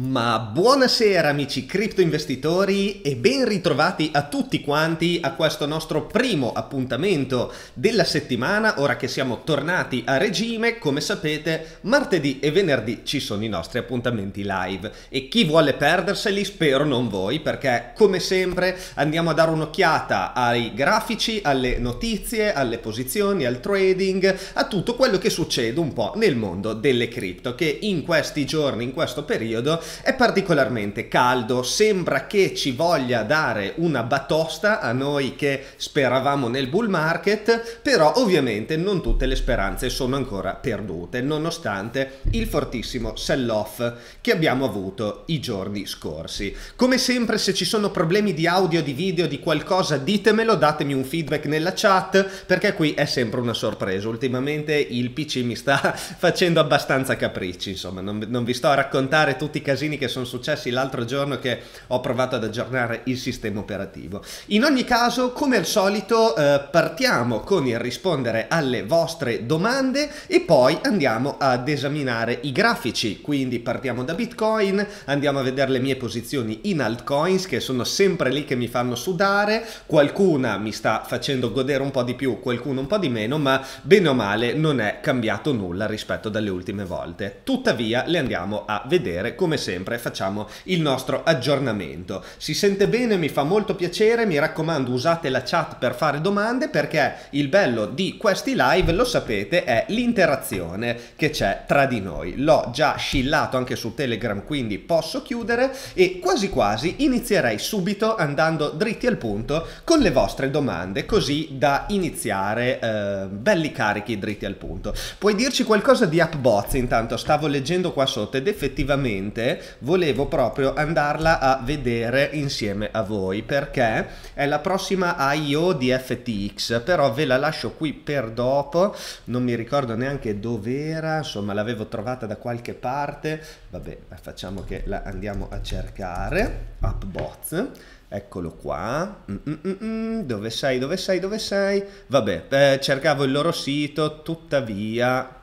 Ma buonasera amici cripto investitori e ben ritrovati a tutti quanti a questo nostro primo appuntamento della settimana, ora che siamo tornati a regime, come sapete martedì e venerdì ci sono i nostri appuntamenti live. E chi vuole perderseli spero non voi perché come sempre andiamo a dare un'occhiata ai grafici, alle notizie, alle posizioni, al trading, a tutto quello che succede un po' nel mondo delle cripto che in questi giorni, in questo periodo è particolarmente caldo, sembra che ci voglia dare una batosta a noi che speravamo nel bull market, però ovviamente non tutte le speranze sono ancora perdute, nonostante il fortissimo sell-off che abbiamo avuto i giorni scorsi. Come sempre se ci sono problemi di audio, di video, di qualcosa ditemelo, datemi un feedback nella chat perché qui è sempre una sorpresa. Ultimamente il PC mi sta facendo abbastanza capricci, insomma non, non vi sto a raccontare tutti i casini casini che sono successi l'altro giorno che ho provato ad aggiornare il sistema operativo. In ogni caso, come al solito, eh, partiamo con il rispondere alle vostre domande e poi andiamo ad esaminare i grafici. Quindi partiamo da Bitcoin, andiamo a vedere le mie posizioni in altcoins che sono sempre lì che mi fanno sudare, qualcuna mi sta facendo godere un po' di più, qualcuno un po' di meno, ma bene o male non è cambiato nulla rispetto dalle ultime volte. Tuttavia le andiamo a vedere come sempre facciamo il nostro aggiornamento. Si sente bene, mi fa molto piacere, mi raccomando usate la chat per fare domande perché il bello di questi live, lo sapete, è l'interazione che c'è tra di noi. L'ho già scillato anche su Telegram, quindi posso chiudere e quasi quasi inizierei subito andando dritti al punto con le vostre domande, così da iniziare eh, belli carichi dritti al punto. Puoi dirci qualcosa di AppBots intanto? Stavo leggendo qua sotto ed effettivamente volevo proprio andarla a vedere insieme a voi perché è la prossima I.O. di FTX, però ve la lascio qui per dopo, non mi ricordo neanche dove era, insomma l'avevo trovata da qualche parte, vabbè facciamo che la andiamo a cercare, Upbots. Eccolo qua. Mm-mm-mm. Dove sei? Dove sei? Dove sei? Vabbè, eh, cercavo il loro sito, tuttavia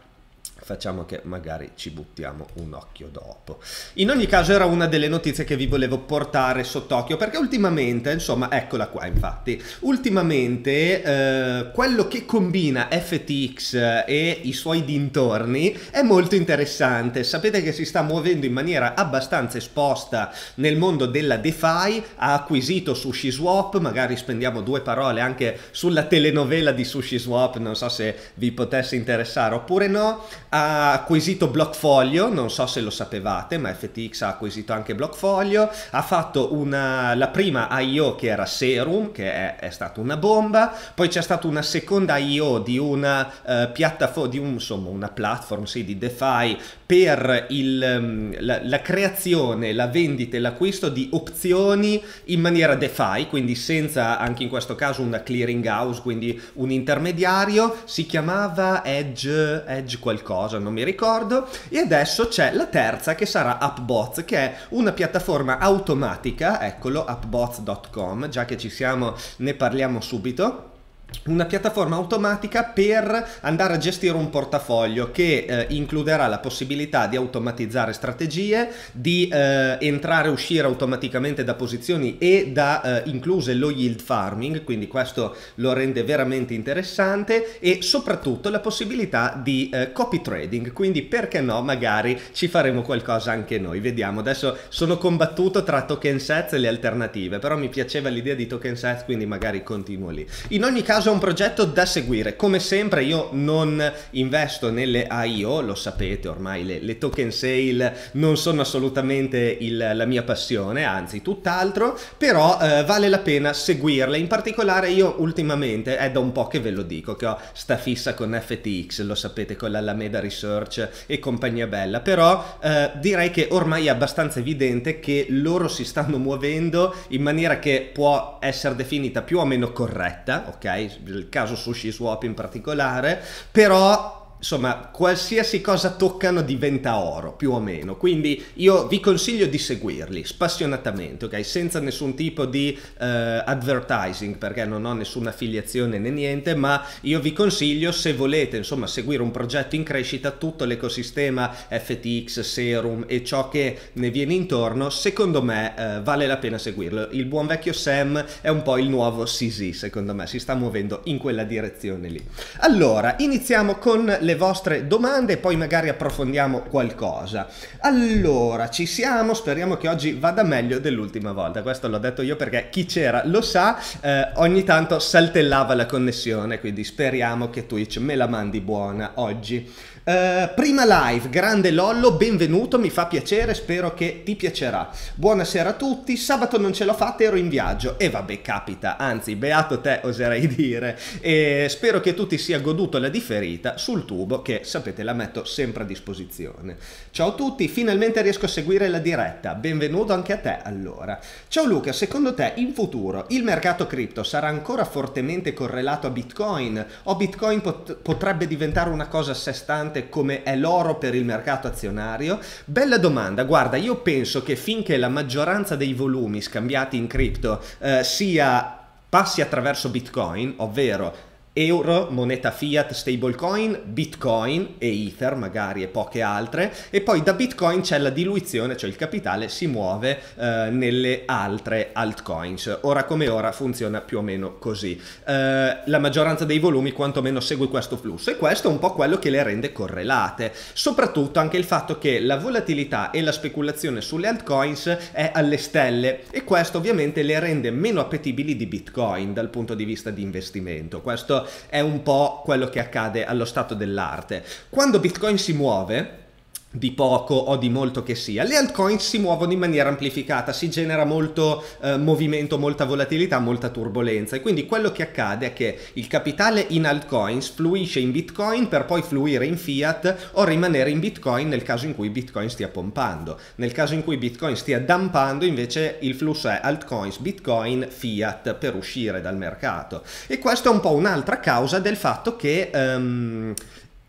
facciamo che magari ci buttiamo un occhio dopo. In ogni caso era una delle notizie che vi volevo portare sott'occhio perché ultimamente, insomma, eccola qua infatti, ultimamente eh, quello che combina FTX e i suoi dintorni è molto interessante. Sapete che si sta muovendo in maniera abbastanza esposta nel mondo della DeFi, ha acquisito SushiSwap, magari spendiamo due parole anche sulla telenovela di SushiSwap, non so se vi potesse interessare oppure no, ha acquisito Blockfolio, non so se lo sapevate, ma FTX ha acquisito anche Blockfolio, ha fatto una, la prima IO che era Serum, che è, è stata una bomba, poi c'è stata una seconda IO di una uh, piattaforma, di un, insomma una platform sì, di DeFi per il, um, la, la, creazione, la vendita e l'acquisto di opzioni in maniera DeFi, quindi senza anche in questo caso una clearing house, quindi un intermediario, si chiamava Edge, Edge qualcosa cosa, non mi ricordo. E adesso c'è la terza che sarà Appbots, che è una piattaforma automatica, eccolo, appbots.com, già che ci siamo ne parliamo subito una piattaforma automatica per andare a gestire un portafoglio che eh, includerà la possibilità di automatizzare strategie, di eh, entrare e uscire automaticamente da posizioni e da eh, incluse lo yield farming, quindi questo lo rende veramente interessante e soprattutto la possibilità di eh, copy trading, quindi perché no magari ci faremo qualcosa anche noi, vediamo, adesso sono combattuto tra token sets e le alternative, però mi piaceva l'idea di token sets quindi magari continuo lì. In ogni caso caso è un progetto da seguire. Come sempre io non investo nelle AIO, lo sapete ormai le, le token sale non sono assolutamente il, la mia passione, anzi tutt'altro, però eh, vale la pena seguirle. In particolare io ultimamente, è da un po' che ve lo dico, che ho sta fissa con FTX, lo sapete, con l'Alameda Research e compagnia bella, però eh, direi che ormai è abbastanza evidente che loro si stanno muovendo in maniera che può essere definita più o meno corretta, ok? Il caso SushiSwap in particolare, però insomma, qualsiasi cosa toccano diventa oro, più o meno. Quindi io vi consiglio di seguirli spassionatamente, ok? Senza nessun tipo di uh, advertising, perché non ho nessuna affiliazione né niente, ma io vi consiglio, se volete, insomma, seguire un progetto in crescita, tutto l'ecosistema FTX, Serum e ciò che ne viene intorno, secondo me uh, vale la pena seguirlo. Il buon vecchio Sam è un po' il nuovo CZ, secondo me, si sta muovendo in quella direzione lì. Allora, iniziamo con le vostre domande e poi magari approfondiamo qualcosa. Allora, ci siamo, speriamo che oggi vada meglio dell'ultima volta, questo l'ho detto io perché chi c'era lo sa, eh, ogni tanto saltellava la connessione, quindi speriamo che Twitch me la mandi buona oggi. Uh, prima live, grande Lollo, benvenuto, mi fa piacere, spero che ti piacerà. Buonasera a tutti, sabato non ce l'ho fatta, ero in viaggio e vabbè capita, anzi beato te oserei dire e spero che tu ti sia goduto la differita sul tubo che sapete la metto sempre a disposizione. Ciao a tutti, finalmente riesco a seguire la diretta, benvenuto anche a te allora. Ciao Luca, secondo te in futuro il mercato cripto sarà ancora fortemente correlato a Bitcoin o Bitcoin pot- potrebbe diventare una cosa a sé stante importante come è l'oro per il mercato azionario? Bella domanda, guarda, io penso che finché la maggioranza dei volumi scambiati in cripto eh, sia passi attraverso Bitcoin, ovvero euro, moneta fiat, stablecoin, bitcoin e ether magari e poche altre e poi da bitcoin c'è la diluizione, cioè il capitale si muove eh, nelle altre altcoins. Ora come ora funziona più o meno così. Eh, la maggioranza dei volumi quantomeno segue questo flusso e questo è un po' quello che le rende correlate. Soprattutto anche il fatto che la volatilità e la speculazione sulle altcoins è alle stelle e questo ovviamente le rende meno appetibili di bitcoin dal punto di vista di investimento. Questo è un po' quello che accade allo stato dell'arte. Quando Bitcoin si muove, di poco o di molto che sia. Le altcoin si muovono in maniera amplificata, si genera molto eh, movimento, molta volatilità, molta turbolenza e quindi quello che accade è che il capitale in altcoins fluisce in bitcoin per poi fluire in fiat o rimanere in bitcoin nel caso in cui bitcoin stia pompando. Nel caso in cui bitcoin stia dampando invece il flusso è altcoins, bitcoin, fiat per uscire dal mercato. E questa è un po' un'altra causa del fatto che... Um,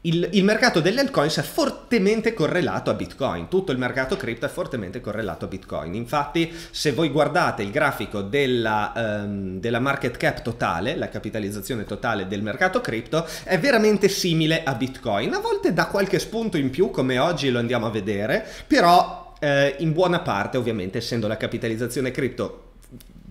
il, il, mercato delle altcoins è fortemente correlato a Bitcoin, tutto il mercato cripto è fortemente correlato a Bitcoin. Infatti, se voi guardate il grafico della, um, della market cap totale, la capitalizzazione totale del mercato cripto, è veramente simile a Bitcoin. A volte dà qualche spunto in più, come oggi lo andiamo a vedere, però eh, in buona parte, ovviamente, essendo la capitalizzazione cripto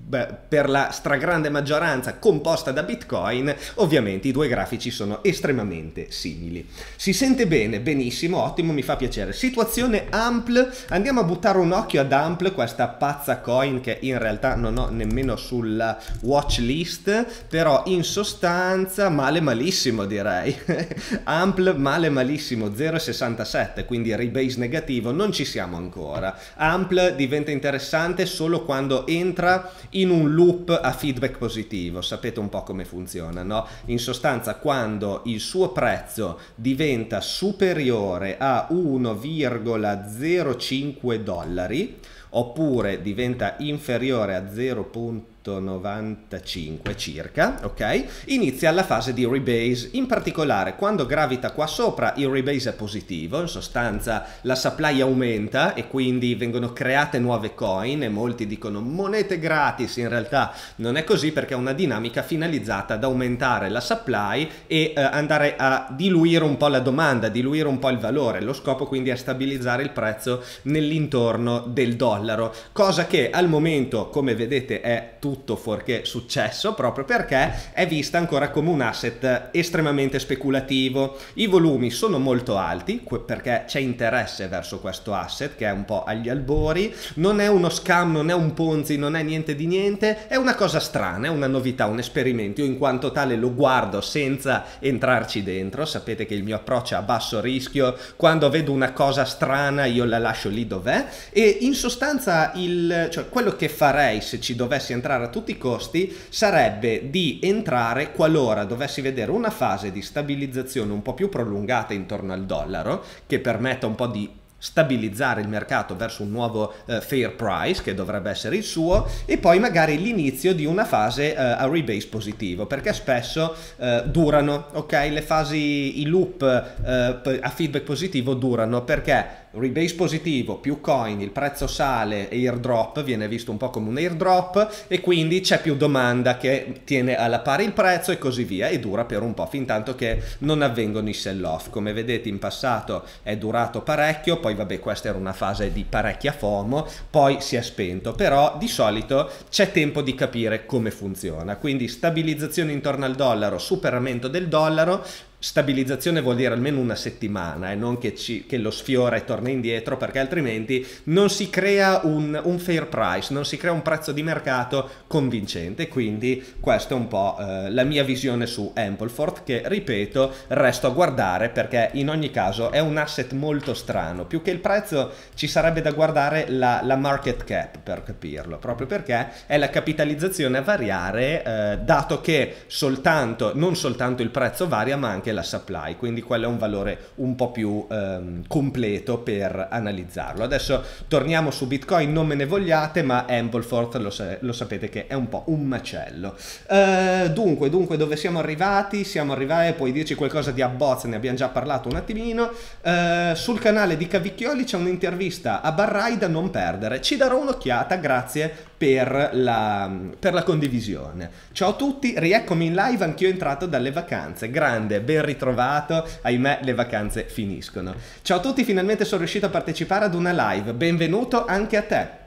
per la stragrande maggioranza composta da Bitcoin, ovviamente i due grafici sono estremamente simili. Si sente bene, benissimo, ottimo, mi fa piacere. Situazione Ampl, andiamo a buttare un occhio ad Ampl, questa pazza coin che in realtà non ho nemmeno sulla watch list, però in sostanza male malissimo direi. Ampl male malissimo, 0,67, quindi rebase negativo, non ci siamo ancora. Ampl diventa interessante solo quando entra in un loop a feedback positivo. Sapete un po' come funziona, no? In sostanza, quando il suo prezzo diventa superiore a 1,05 dollari, oppure diventa inferiore a 0,5 195 circa, ok? Inizia la fase di rebase, in particolare quando gravita qua sopra il rebase è positivo, in sostanza la supply aumenta e quindi vengono create nuove coin e molti dicono monete gratis, in realtà non è così perché è una dinamica finalizzata ad aumentare la supply e eh, andare a diluire un po' la domanda, diluire un po' il valore, lo scopo quindi è stabilizzare il prezzo nell'intorno del dollaro, cosa che al momento come vedete è tutto tutto fuorché successo proprio perché è vista ancora come un asset estremamente speculativo. I volumi sono molto alti perché c'è interesse verso questo asset che è un po' agli albori, non è uno scam, non è un ponzi, non è niente di niente, è una cosa strana, è una novità, un esperimento. Io in quanto tale lo guardo senza entrarci dentro, sapete che il mio approccio è a basso rischio, quando vedo una cosa strana io la lascio lì dov'è. E in sostanza il, cioè, quello che farei se ci dovessi entrare a tutti i costi sarebbe di entrare qualora dovessi vedere una fase di stabilizzazione un po' più prolungata intorno al dollaro che permetta un po' di stabilizzare il mercato verso un nuovo eh, fair price che dovrebbe essere il suo e poi magari l'inizio di una fase eh, a rebase positivo perché spesso eh, durano, ok? Le fasi, i loop eh, a feedback positivo durano perché rebase positivo, più coin, il prezzo sale, airdrop viene visto un po' come un airdrop e quindi c'è più domanda che tiene alla pari il prezzo e così via e dura per un po' fin tanto che non avvengono i sell off. Come vedete in passato è durato parecchio, poi vabbè questa era una fase di parecchia FOMO, poi si è spento, però di solito c'è tempo di capire come funziona, quindi stabilizzazione intorno al dollaro, superamento del dollaro, stabilizzazione vuol dire almeno una settimana e non che, ci, che, lo sfiora e torna indietro perché altrimenti non si crea un, un, fair price, non si crea un prezzo di mercato convincente. Quindi questa è un po' eh, la mia visione su Amplefort che ripeto resto a guardare perché in ogni caso è un asset molto strano. Più che il prezzo ci sarebbe da guardare la, la market cap per capirlo proprio perché è la capitalizzazione a variare eh, dato che soltanto non soltanto il prezzo varia ma anche la supply, quindi quello è un valore un po' più ehm, completo per analizzarlo. Adesso torniamo su Bitcoin, non me ne vogliate, ma Amplefort lo, sa- lo sapete che è un po' un macello. Uh, dunque, dunque, dove siamo arrivati? Siamo arrivati, puoi dirci qualcosa di Abbozz, ne abbiamo già parlato un attimino. Uh, sul canale di Cavicchioli c'è un'intervista a Barrai da non perdere, ci darò un'occhiata, grazie per la, per la condivisione. Ciao a tutti, rieccomi in live, anch'io entrato dalle vacanze. Grande, ben ritrovato, ahimè le vacanze finiscono. Ciao a tutti, finalmente sono riuscito a partecipare ad una live, benvenuto anche a te.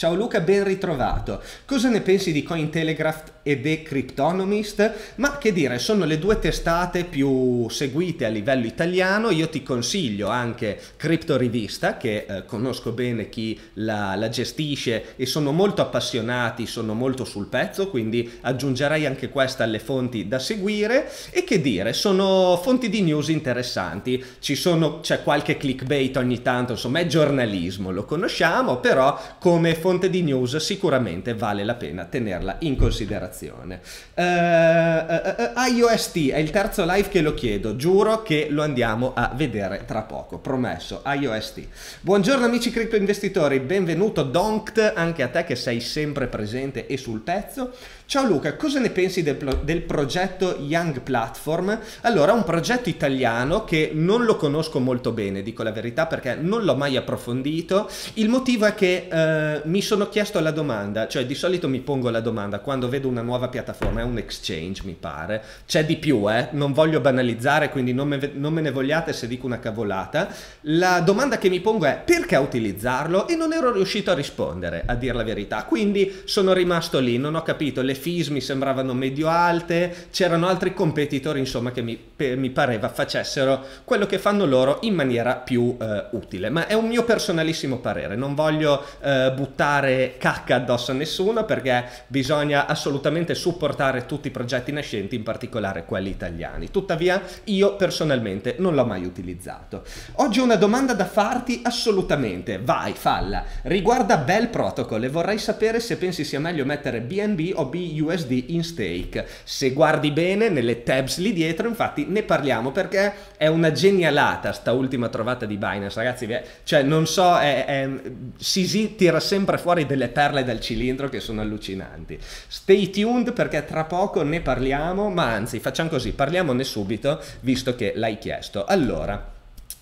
Ciao Luca, ben ritrovato. Cosa ne pensi di Cointelegraph e The Cryptonomist? Ma che dire, sono le due testate più seguite a livello italiano. Io ti consiglio anche Crypto Rivista, che eh, conosco bene chi la, la, gestisce e sono molto appassionati, sono molto sul pezzo, quindi aggiungerei anche questa alle fonti da seguire. E che dire, sono fonti di news interessanti. Ci sono, c'è qualche clickbait ogni tanto, insomma è giornalismo, lo conosciamo, però come fonte fonte di news sicuramente vale la pena tenerla in considerazione. Uh, uh, uh, IOST è il terzo live che lo chiedo, giuro che lo andiamo a vedere tra poco, promesso, IOST. Buongiorno amici cripto investitori, benvenuto Donkt, anche a te che sei sempre presente e sul pezzo. Ciao Luca, cosa ne pensi del, del, progetto Young Platform? Allora, un progetto italiano che non lo conosco molto bene, dico la verità, perché non l'ho mai approfondito. Il motivo è che eh, mi sono chiesto la domanda, cioè di solito mi pongo la domanda quando vedo una nuova piattaforma, è un exchange mi pare, c'è di più, eh? non voglio banalizzare, quindi non me, non me ne vogliate se dico una cavolata. La domanda che mi pongo è perché utilizzarlo? E non ero riuscito a rispondere, a dire la verità. Quindi sono rimasto lì, non ho capito le fees mi sembravano medio alte, c'erano altri competitor insomma che mi, mi, pareva facessero quello che fanno loro in maniera più eh, utile, ma è un mio personalissimo parere, non voglio eh, buttare cacca addosso a nessuno perché bisogna assolutamente supportare tutti i progetti nascenti, in particolare quelli italiani. Tuttavia io personalmente non l'ho mai utilizzato. Oggi una domanda da farti assolutamente, vai, falla. Riguarda Bell Protocol e vorrei sapere se pensi sia meglio mettere BNB o USD in stake. Se guardi bene nelle tabs lì dietro, infatti ne parliamo perché è una genialata sta ultima trovata di Binance, ragazzi. Cioè, non so, è, è, Sisi tira sempre fuori delle perle dal cilindro che sono allucinanti. Stay tuned perché tra poco ne parliamo, ma anzi, facciamo così, parliamone subito, visto che l'hai chiesto. Allora.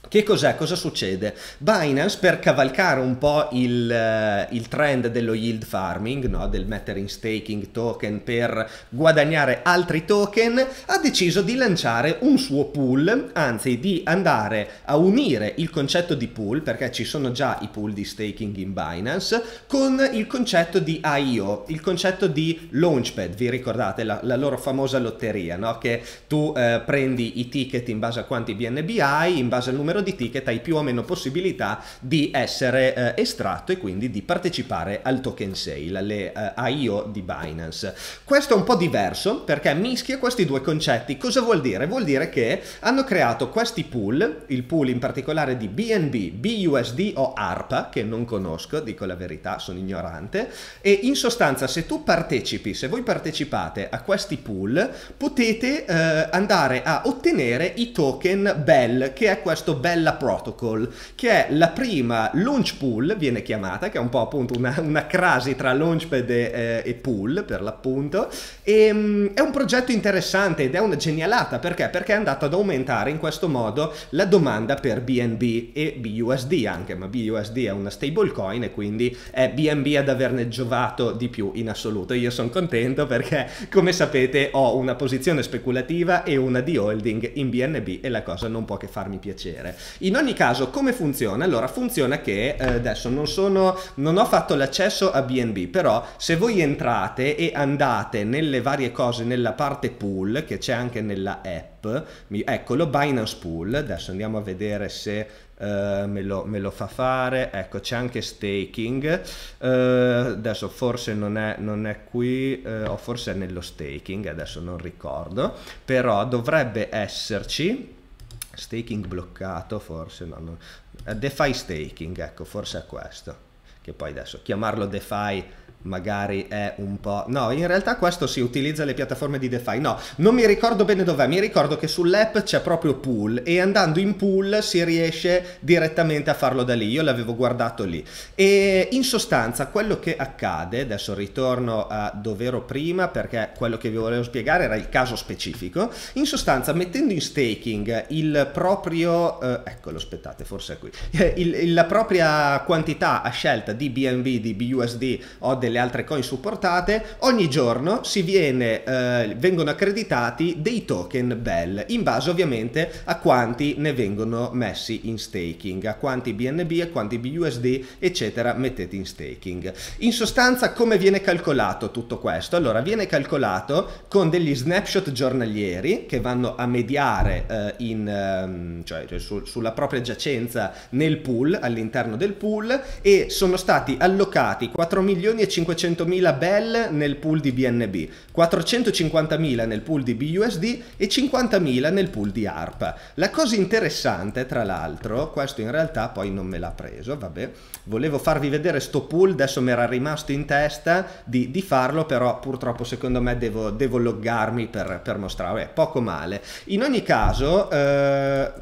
Che cos'è? Cosa succede? Binance per cavalcare un po' il, uh, il trend dello yield farming, no? del mettere in staking token per guadagnare altri token, ha deciso di lanciare un suo pool, anzi di andare a unire il concetto di pool, perché ci sono già i pool di staking in Binance, con il concetto di IO, il concetto di Launchpad, vi ricordate la, la loro famosa lotteria, no? che tu uh, prendi i ticket in base a quanti BNB hai, in base al numero numero di ticket hai più o meno possibilità di essere eh, estratto e quindi di partecipare al token sale, alle eh, IO di Binance. Questo è un po' diverso perché mischia questi due concetti. Cosa vuol dire? Vuol dire che hanno creato questi pool, il pool in particolare di BNB, BUSD o ARPA, che non conosco, dico la verità, sono ignorante, e in sostanza se tu partecipi, se voi partecipate a questi pool, potete eh, andare a ottenere i token Bell, che è questo Bell Bella Protocol, che è la prima launch pool, viene chiamata, che è un po' appunto una, una crasi tra launchpad e, eh, e pool per l'appunto, e um, è un progetto interessante ed è una genialata, perché? Perché è andato ad aumentare in questo modo la domanda per BNB e BUSD anche, ma BUSD è una stablecoin e quindi è BNB ad averne giovato di più in assoluto. Io sono contento perché, come sapete, ho una posizione speculativa e una di holding in BNB e la cosa non può che farmi piacere. In ogni caso, come funziona? Allora, funziona che eh, adesso non sono, non ho fatto l'accesso a BNB, però se voi entrate e andate nelle varie cose nella parte pool, che c'è anche nella app, mi, eccolo, Binance Pool, adesso andiamo a vedere se Uh, me, lo, me, lo, fa fare ecco c'è anche staking uh, adesso forse non è, non è qui uh, o forse è nello staking adesso non ricordo però dovrebbe esserci staking bloccato forse no, no. DeFi staking ecco forse è questo che poi adesso chiamarlo DeFi magari è un po'... No, in realtà questo si utilizza le piattaforme di DeFi. No, non mi ricordo bene dov'è, mi ricordo che sull'app c'è proprio pool e andando in pool si riesce direttamente a farlo da lì. Io l'avevo guardato lì. E in sostanza quello che accade, adesso ritorno a dove ero prima perché quello che vi volevo spiegare era il caso specifico, in sostanza mettendo in staking il proprio... Eh, eccolo, aspettate, forse è qui. Il, il, la propria quantità a scelta di BNB, di BUSD o delle delle altre coin supportate, ogni giorno viene, eh, vengono accreditati dei token Bell, in base ovviamente a quanti ne vengono messi in staking, a quanti BNB, a quanti BUSD, eccetera, mettete in staking. In sostanza come viene calcolato tutto questo? Allora, viene calcolato con degli snapshot giornalieri che vanno a mediare eh, in, ehm, cioè, cioè su, sulla propria giacenza nel pool, all'interno del pool, e sono stati allocati 4 milioni e 500.000 Bell nel pool di BNB, 450.000 nel pool di BUSD e 50.000 nel pool di ARPA. La cosa interessante, tra l'altro, questo in realtà poi non me l'ha preso, vabbè, volevo farvi vedere sto pool, adesso mi era rimasto in testa di, di farlo, però purtroppo secondo me devo, devo loggarmi per, per mostrare, Beh, poco male. In ogni caso, eh,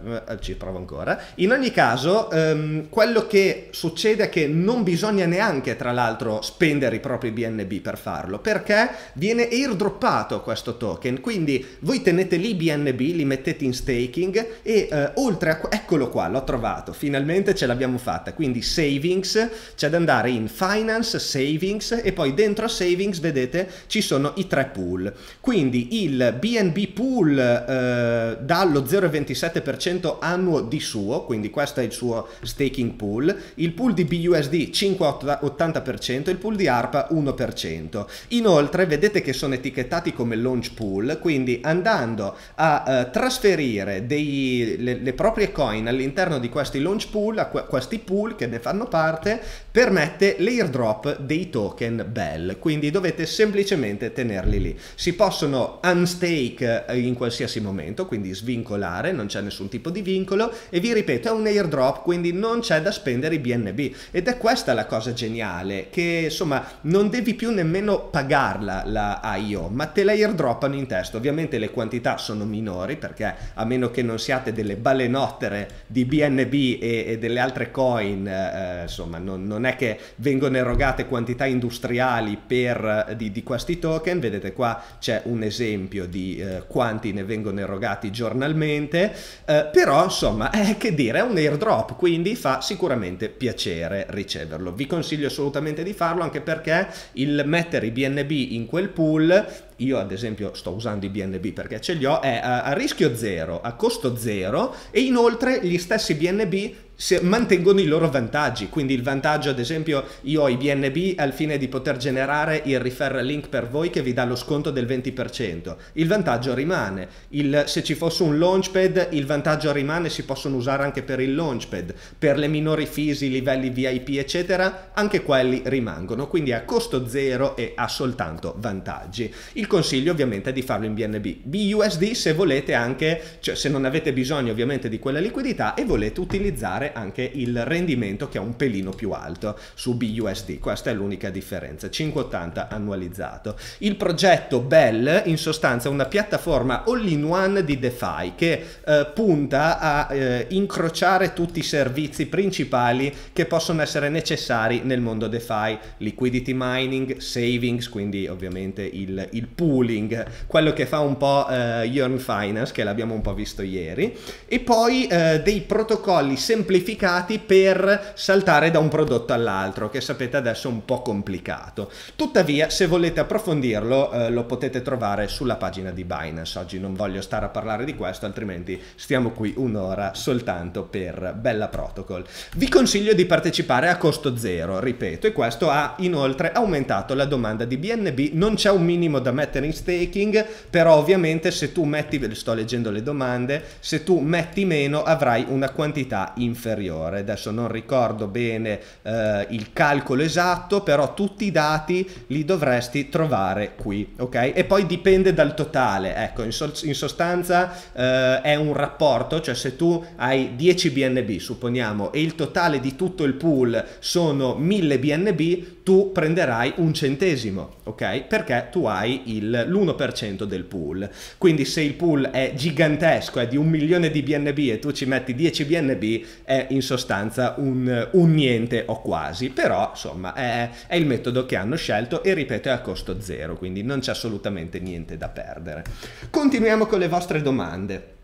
ci provo ancora, in ogni caso, ehm, quello che succede è che non bisogna neanche, tra l'altro, spendere vendere i propri BNB per farlo, perché viene airdroppato questo token, quindi voi tenete lì BNB, li mettete in staking e eh, oltre a... eccolo qua, l'ho trovato, finalmente ce l'abbiamo fatta, quindi savings, c'è da andare in finance, savings e poi dentro savings vedete ci sono i tre pool, quindi il BNB pool eh, dà lo 0,27% annuo di suo, quindi questo è il suo staking pool, il pool di BUSD 5,80%, il pool di ARPA 1%. Inoltre vedete che sono etichettati come launch pool, quindi andando a uh, trasferire dei, le, le, proprie coin all'interno di questi launch pool, a questi pool che ne fanno parte, permette l'airdrop dei token Bell, quindi dovete semplicemente tenerli lì. Si possono unstake eh, in qualsiasi momento, quindi svincolare, non c'è nessun tipo di vincolo e vi ripeto è un airdrop, quindi non c'è da spendere i BNB ed è questa la cosa geniale che insomma non devi più nemmeno pagarla la IO, ma te la airdroppano in testa. Ovviamente le quantità sono minori perché a meno che non siate delle balenottere di BNB e, e delle altre coin, eh, insomma, non, non, è che vengono erogate quantità industriali per, di, di questi token. Vedete qua c'è un esempio di eh, quanti ne vengono erogati giornalmente, eh, però insomma, è che dire, è un airdrop, quindi fa sicuramente piacere riceverlo. Vi consiglio assolutamente di farlo anche perché perché il mettere i BNB in quel pool io ad esempio sto usando i BNB perché ce li ho, è a, rischio zero, a costo zero e inoltre gli stessi BNB mantengono i loro vantaggi, quindi il vantaggio ad esempio io ho i BNB al fine di poter generare il referral link per voi che vi dà lo sconto del 20%, il vantaggio rimane, il, se ci fosse un launchpad il vantaggio rimane, si possono usare anche per il launchpad, per le minori fees, i livelli VIP eccetera, anche quelli rimangono, quindi a costo zero e ha soltanto vantaggi. Il consiglio ovviamente è di farlo in BNB, BUSD se volete anche, cioè se non avete bisogno ovviamente di quella liquidità e volete utilizzare dare anche il rendimento che è un pelino più alto su BUSD. Questa è l'unica differenza, 580 annualizzato. Il progetto Bell in sostanza è una piattaforma all-in-one di DeFi che eh, punta a eh, incrociare tutti i servizi principali che possono essere necessari nel mondo DeFi, liquidity mining, savings, quindi ovviamente il, il pooling, quello che fa un po' eh, Finance, che l'abbiamo un po' visto ieri, e poi eh, dei protocolli semplificati per saltare da un prodotto all'altro, che sapete adesso è un po' complicato. Tuttavia, se volete approfondirlo, eh, lo potete trovare sulla pagina di Binance. Oggi non voglio stare a parlare di questo, altrimenti stiamo qui un'ora soltanto per Bella Protocol. Vi consiglio di partecipare a costo zero, ripeto, e questo ha inoltre aumentato la domanda di BNB. Non c'è un minimo da mettere in staking, però ovviamente se tu metti, sto leggendo le domande, se tu metti meno avrai una quantità inferiore. Adesso non ricordo bene eh, il calcolo esatto, però tutti i dati li dovresti trovare qui, ok? E poi dipende dal totale, ecco, in, so in sostanza eh, è un rapporto, cioè se tu hai 10 BNB, supponiamo, e il totale di tutto il pool sono 1000 BNB, tu prenderai un centesimo, ok? Perché tu hai l'1% del pool. Quindi se il pool è gigantesco, è di un milione di BNB e tu ci metti 10 BNB, è in sostanza un, un niente o quasi. Però, insomma, è, è il metodo che hanno scelto e ripeto è a costo zero, quindi non c'è assolutamente niente da perdere. Continuiamo con le vostre domande.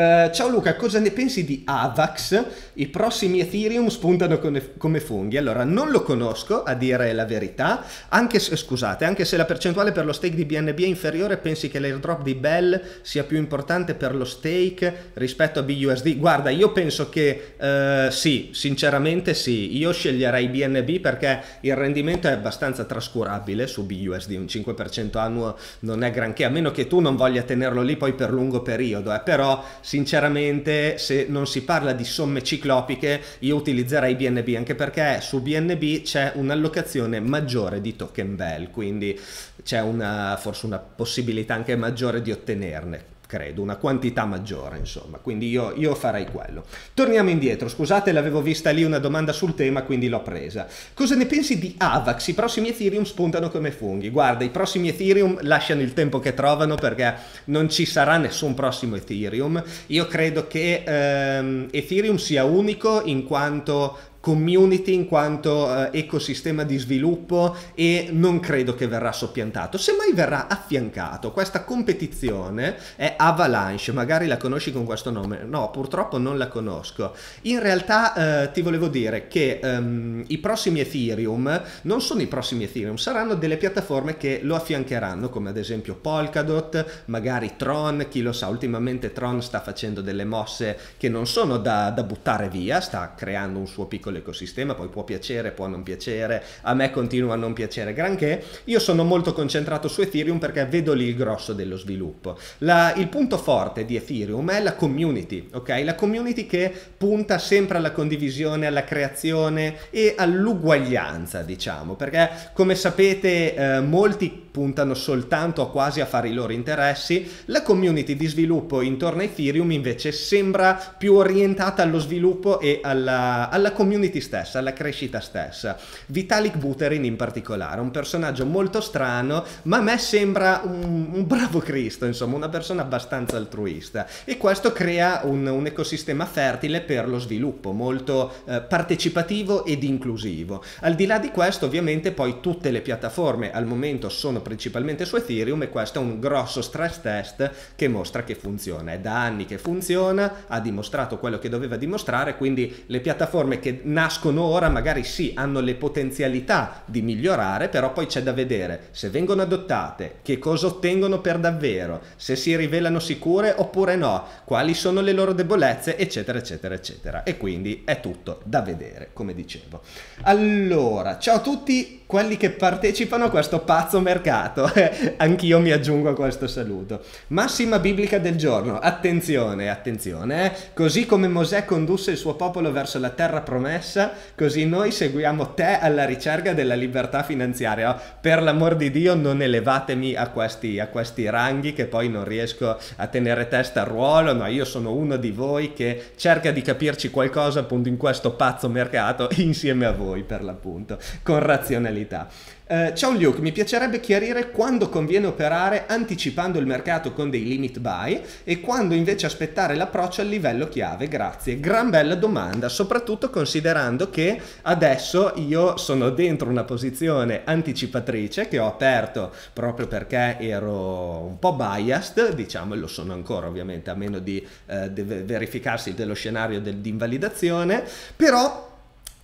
Uh, ciao Luca, cosa ne pensi di Avax? I prossimi Ethereum spuntano come, come, funghi. Allora, non lo conosco, a dire la verità, anche se, scusate, anche se la percentuale per lo stake di BNB è inferiore, pensi che l'airdrop di Bell sia più importante per lo stake rispetto a BUSD? Guarda, io penso che uh, sì, sinceramente sì, io sceglierei BNB perché il rendimento è abbastanza trascurabile su BUSD, un 5% annuo non è granché, a meno che tu non voglia tenerlo lì poi per lungo periodo, eh, però sinceramente se non si parla di somme ciclopiche io utilizzerei BNB anche perché su BNB c'è un'allocazione maggiore di token bell quindi c'è una, forse una possibilità anche maggiore di ottenerne credo, una quantità maggiore, insomma, quindi io, io, farei quello. Torniamo indietro, scusate, l'avevo vista lì una domanda sul tema, quindi l'ho presa. Cosa ne pensi di AVAX? I prossimi Ethereum spuntano come funghi. Guarda, i prossimi Ethereum lasciano il tempo che trovano perché non ci sarà nessun prossimo Ethereum. Io credo che ehm, Ethereum sia unico in quanto community in quanto eh, ecosistema di sviluppo e non credo che verrà soppiantato, semmai verrà affiancato. Questa competizione è Avalanche, magari la conosci con questo nome? No, purtroppo non la conosco. In realtà eh, ti volevo dire che um, i prossimi Ethereum non sono i prossimi Ethereum, saranno delle piattaforme che lo affiancheranno, come ad esempio Polkadot, magari Tron, chi lo sa, ultimamente Tron sta facendo delle mosse che non sono da, da buttare via, sta creando un suo piccolo l'ecosistema, poi può piacere, può non piacere, a me continua a non piacere granché. Io sono molto concentrato su Ethereum perché vedo lì il grosso dello sviluppo. La, il punto forte di Ethereum è la community, ok? La community che punta sempre alla condivisione, alla creazione e all'uguaglianza, diciamo, perché come sapete eh, molti puntano soltanto a quasi a fare i loro interessi, la community di sviluppo intorno a Ethereum invece sembra più orientata allo sviluppo e alla, alla community stessa, alla crescita stessa. Vitalik Buterin in particolare, un personaggio molto strano, ma a me sembra un, un bravo Cristo, insomma, una persona abbastanza altruista e questo crea un, un ecosistema fertile per lo sviluppo, molto eh, partecipativo ed inclusivo. Al di là di questo, ovviamente, poi tutte le piattaforme al momento sono principalmente su Ethereum e questo è un grosso stress test che mostra che funziona. È da anni che funziona, ha dimostrato quello che doveva dimostrare, quindi le piattaforme che nascono ora magari sì hanno le potenzialità di migliorare, però poi c'è da vedere se vengono adottate, che cosa ottengono per davvero, se si rivelano sicure oppure no, quali sono le loro debolezze, eccetera, eccetera, eccetera. E quindi è tutto da vedere, come dicevo. Allora, ciao a tutti quelli che partecipano a questo pazzo mercato. Anch'io mi aggiungo a questo saluto. Massima biblica del giorno. Attenzione, attenzione. Eh? Così come Mosè condusse il suo popolo verso la terra promessa, così noi seguiamo te alla ricerca della libertà finanziaria. Per l'amor di Dio non elevatemi a questi, a questi ranghi che poi non riesco a tenere testa al ruolo, no, io sono uno di voi che cerca di capirci qualcosa appunto in questo pazzo mercato insieme a voi per l'appunto, con razionalità. Uh, ciao Luke, mi piacerebbe chiarire quando conviene operare anticipando il mercato con dei limit buy e quando invece aspettare l'approccio al livello chiave. Grazie. Gran bella domanda, soprattutto considerando che adesso io sono dentro una posizione anticipatrice che ho aperto proprio perché ero un po' biased, diciamo, e lo sono ancora ovviamente a meno di uh, verificarsi dello scenario di invalidazione, però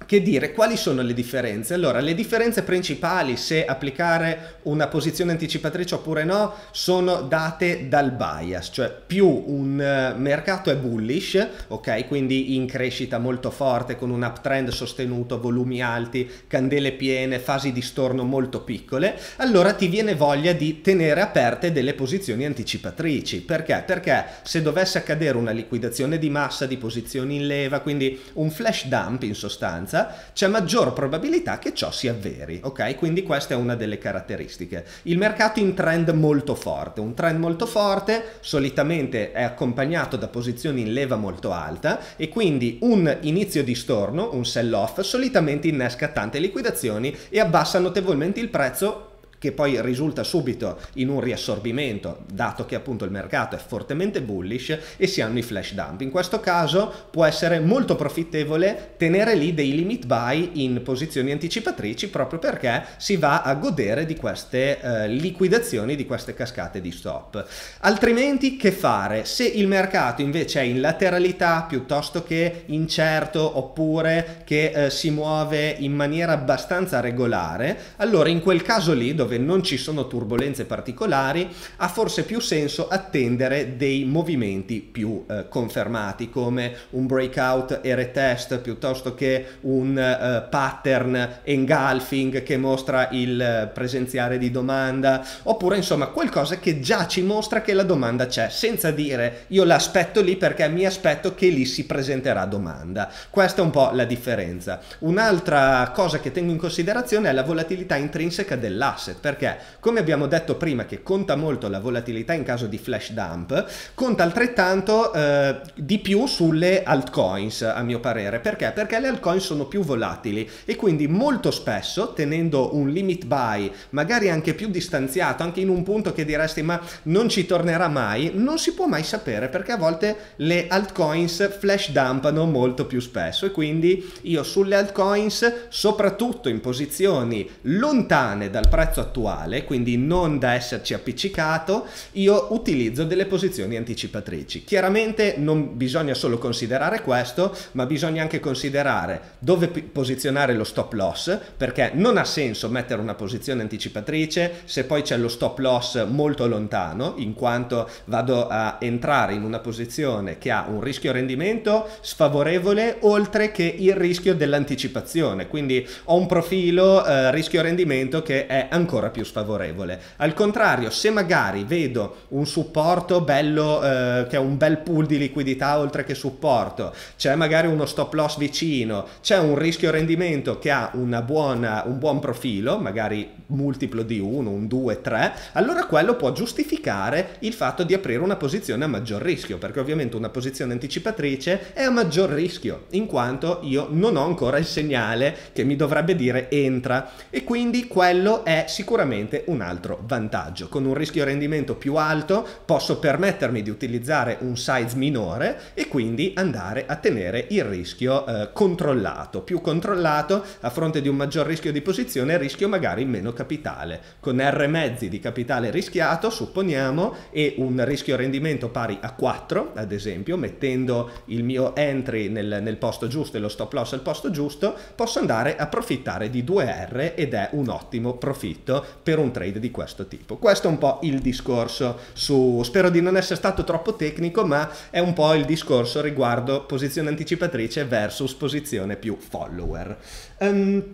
che dire, quali sono le differenze? Allora, le differenze principali se applicare una posizione anticipatrice oppure no sono date dal bias, cioè più un eh, mercato è bullish, ok, quindi in crescita molto forte con un uptrend sostenuto, volumi alti, candele piene, fasi di storno molto piccole, allora ti viene voglia di tenere aperte delle posizioni anticipatrici. Perché? Perché se dovesse accadere una liquidazione di massa di posizioni in leva, quindi un flash dump in sostanza, sostanza, c'è maggior probabilità che ciò si avveri, ok? Quindi questa è una delle caratteristiche. Il mercato in trend molto forte, un trend molto forte solitamente è accompagnato da posizioni in leva molto alta e quindi un inizio di storno, un sell off, solitamente innesca tante liquidazioni e abbassa notevolmente il prezzo che poi risulta subito in un riassorbimento, dato che appunto il mercato è fortemente bullish e si hanno i flash dump. In questo caso può essere molto profittevole tenere lì dei limit buy in posizioni anticipatrici proprio perché si va a godere di queste eh, liquidazioni, di queste cascate di stop. Altrimenti che fare? Se il mercato invece è in lateralità piuttosto che incerto oppure che eh, si muove in maniera abbastanza regolare, allora in quel caso lì dove dove non ci sono turbulenze particolari, ha forse più senso attendere dei movimenti più eh, confermati come un breakout e retest piuttosto che un eh, pattern engulfing che mostra il eh, presenziare di domanda oppure insomma qualcosa che già ci mostra che la domanda c'è senza dire io l'aspetto lì perché mi aspetto che lì si presenterà domanda. Questa è un po' la differenza. Un'altra cosa che tengo in considerazione è la volatilità intrinseca dell'asset perché come abbiamo detto prima che conta molto la volatilità in caso di flash dump, conta altrettanto eh, di più sulle altcoins a mio parere, perché? Perché le altcoins sono più volatili e quindi molto spesso tenendo un limit buy magari anche più distanziato, anche in un punto che diresti ma non ci tornerà mai, non si può mai sapere perché a volte le altcoins flash dumpano molto più spesso e quindi io sulle altcoins soprattutto in posizioni lontane dal prezzo attuale, quindi non da esserci appiccicato, io utilizzo delle posizioni anticipatrici. Chiaramente non bisogna solo considerare questo, ma bisogna anche considerare dove posizionare lo stop loss, perché non ha senso mettere una posizione anticipatrice se poi c'è lo stop loss molto lontano, in quanto vado a entrare in una posizione che ha un rischio rendimento sfavorevole oltre che il rischio dell'anticipazione. Quindi ho un profilo eh, rischio rendimento che è ancora ancora più sfavorevole. Al contrario, se magari vedo un supporto bello, eh, che è un bel pool di liquidità oltre che supporto, c'è magari uno stop loss vicino, c'è un rischio rendimento che ha buona, un buon profilo, magari multiplo di 1, un 2, 3, allora quello può giustificare il fatto di aprire una posizione a maggior rischio, perché ovviamente una posizione anticipatrice è a maggior rischio, in quanto io non ho ancora il segnale che mi dovrebbe dire entra e quindi quello è sicuramente sicuramente un altro vantaggio. Con un rischio rendimento più alto posso permettermi di utilizzare un size minore e quindi andare a tenere il rischio eh, controllato. Più controllato a fronte di un maggior rischio di posizione rischio magari meno capitale. Con R mezzi di capitale rischiato supponiamo e un rischio rendimento pari a 4 ad esempio mettendo il mio entry nel, nel posto giusto e lo stop loss al posto giusto posso andare a approfittare di 2R ed è un ottimo profitto per un trade di questo tipo. Questo è un po' il discorso su, spero di non essere stato troppo tecnico, ma è un po' il discorso riguardo posizione anticipatrice versus posizione più follower. Um,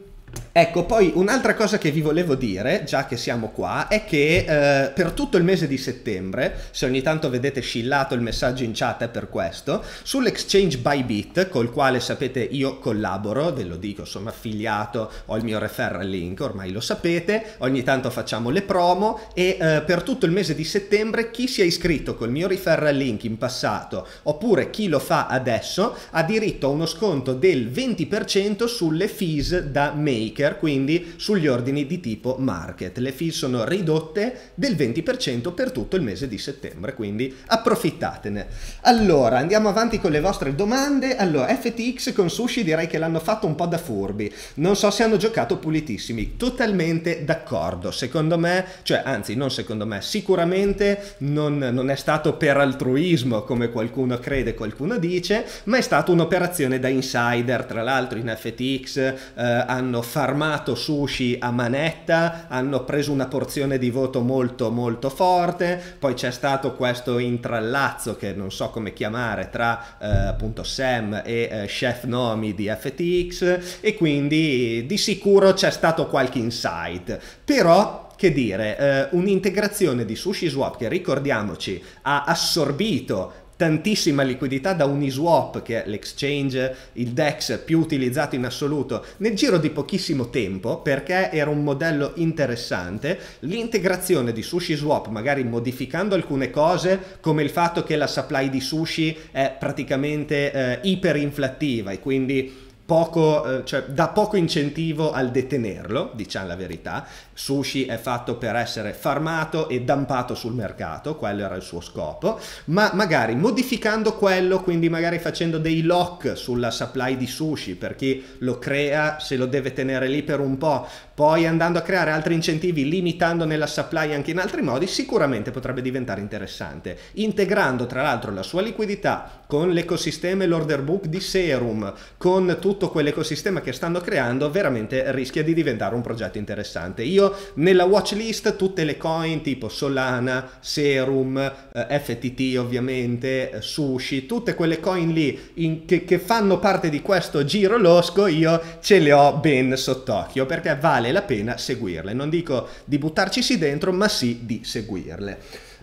Ecco, poi un'altra cosa che vi volevo dire, già che siamo qua, è che eh, per tutto il mese di settembre, se ogni tanto vedete scillato il messaggio in chat è per questo, sull'exchange Bybit, col quale sapete io collaboro, ve lo dico, sono affiliato, ho il mio referral link, ormai lo sapete, ogni tanto facciamo le promo e eh, per tutto il mese di settembre chi si è iscritto col mio referral link in passato oppure chi lo fa adesso ha diritto a uno sconto del 20% sulle fees da maker maker, quindi sugli ordini di tipo market. Le fee sono ridotte del 20% per tutto il mese di settembre, quindi approfittatene. Allora, andiamo avanti con le vostre domande. Allora, FTX con Sushi direi che l'hanno fatto un po' da furbi. Non so se hanno giocato pulitissimi. Totalmente d'accordo. Secondo me, cioè anzi non secondo me, sicuramente non, non è stato per altruismo come qualcuno crede, qualcuno dice, ma è stata un'operazione da insider. Tra l'altro in FTX eh, hanno farmato armato sushi a manetta, hanno preso una porzione di voto molto molto forte, poi c'è stato questo intrallazzo che non so come chiamare tra eh, appunto Sam e eh, Chef Nomi di FTX e quindi di sicuro c'è stato qualche insight, però che dire, eh, un'integrazione di SushiSwap che ricordiamoci ha assorbito tantissima liquidità da Uniswap, che è l'exchange, il DEX più utilizzato in assoluto, nel giro di pochissimo tempo, perché era un modello interessante. L'integrazione di SushiSwap, magari modificando alcune cose, come il fatto che la supply di sushi è praticamente eh, iperinflattiva e quindi poco, eh, cioè, dà poco incentivo al detenerlo, diciamo la verità. Sushi è fatto per essere farmato e dampato sul mercato, quello era il suo scopo, ma magari modificando quello, quindi magari facendo dei lock sulla supply di sushi per chi lo crea, se lo deve tenere lì per un po', poi andando a creare altri incentivi limitandone la supply anche in altri modi, sicuramente potrebbe diventare interessante. Integrando tra l'altro la sua liquidità con l'ecosistema e l'order book di Serum, con tutto quell'ecosistema che stanno creando veramente rischia di diventare un progetto interessante. Io nella watchlist tutte le coin tipo Solana, Serum, eh, FTT ovviamente, eh, Sushi, tutte quelle coin lì in, che, che fanno parte di questo giro losco, io ce le ho ben sott'occhio perché vale la pena seguirle. Non dico di buttarci dentro, ma sì di seguirle.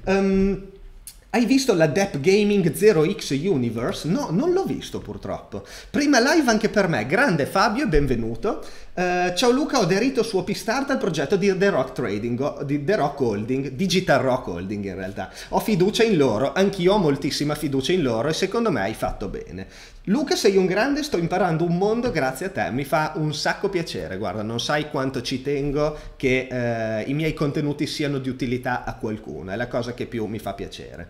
Um, hai visto la Dep Gaming 0x Universe? No, non l'ho visto purtroppo. Prima live anche per me. Grande Fabio, benvenuto. Uh, ciao Luca, ho aderito su Opistart al progetto di The Rock Trading, di The Rock Holding, Digital Rock Holding in realtà. Ho fiducia in loro, anch'io ho moltissima fiducia in loro e secondo me hai fatto bene. Luca, sei un grande, sto imparando un mondo grazie a te, mi fa un sacco piacere, guarda, non sai quanto ci tengo che eh, i miei contenuti siano di utilità a qualcuno, è la cosa che più mi fa piacere.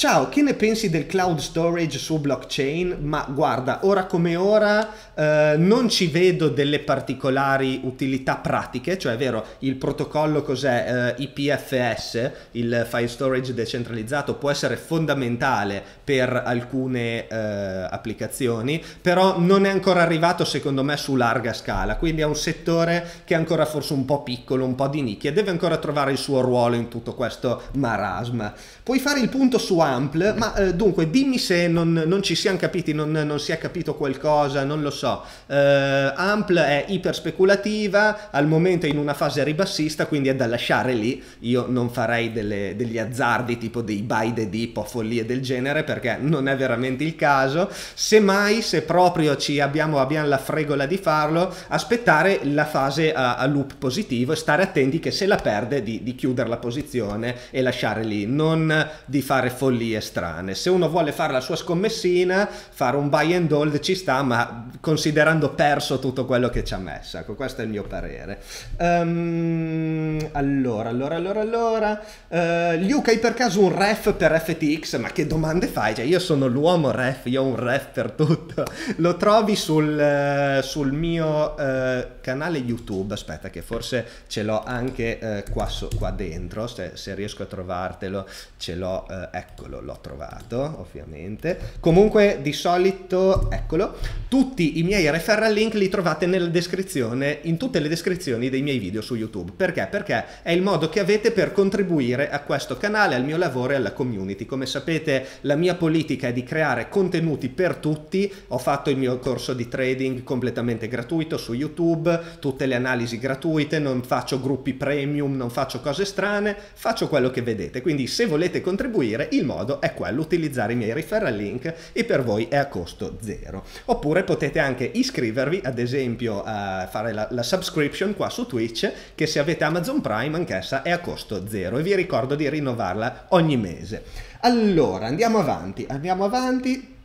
Ciao, che ne pensi del cloud storage su blockchain? Ma guarda, ora come ora eh, non ci vedo delle particolari utilità pratiche, cioè è vero, il protocollo cos'è? Eh, IPFS, il file storage decentralizzato, può essere fondamentale per alcune eh, applicazioni, però non è ancora arrivato secondo me su larga scala, quindi è un settore che è ancora forse un po' piccolo, un po' di nicchia, deve ancora trovare il suo ruolo in tutto questo marasma. Puoi fare il punto su Ample, ma eh, dunque dimmi se non, non, ci siamo capiti, non, non, si è capito qualcosa, non lo so. Eh, Ample è iper speculativa, al momento è in una fase ribassista, quindi è da lasciare lì. Io non farei delle, degli azzardi tipo dei buy the dip o follie del genere perché non è veramente il caso. Semmai, se proprio ci abbiamo, abbiamo la fregola di farlo, aspettare la fase a, a, loop positivo e stare attenti che se la perde di, di chiudere la posizione e lasciare lì. Non di fare follie strane. Se uno vuole fare la sua scommessina, fare un buy and hold ci sta, ma considerando perso tutto quello che ci ha messo. Ecco, questo è il mio parere. Um, allora, allora, allora, allora. Uh, Luke, hai per caso un ref per FTX? Ma che domande fai? Cioè, io sono l'uomo ref, io ho un ref per tutto. Lo trovi sul, uh, sul mio uh, canale YouTube. Aspetta, che forse ce l'ho anche qua, so, qua, dentro. Se, se riesco a trovartelo, ce l'ho ecco eccolo, l'ho trovato ovviamente. Comunque di solito, eccolo, tutti i miei referral link li trovate nella descrizione, in tutte le descrizioni dei miei video su YouTube. Perché? Perché è il modo che avete per contribuire a questo canale, al mio lavoro e alla community. Come sapete la mia politica è di creare contenuti per tutti, ho fatto il mio corso di trading completamente gratuito su YouTube, tutte le analisi gratuite, non faccio gruppi premium, non faccio cose strane, faccio quello che vedete. Quindi se volete contribuire il modo è quello, utilizzare i miei referral link e per voi è a costo zero. Oppure potete anche iscrivervi ad esempio a fare la, la subscription qua su Twitch che se avete Amazon Prime anch'essa è a costo zero e vi ricordo di rinnovarla ogni mese. Allora andiamo avanti, andiamo avanti.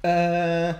Uh,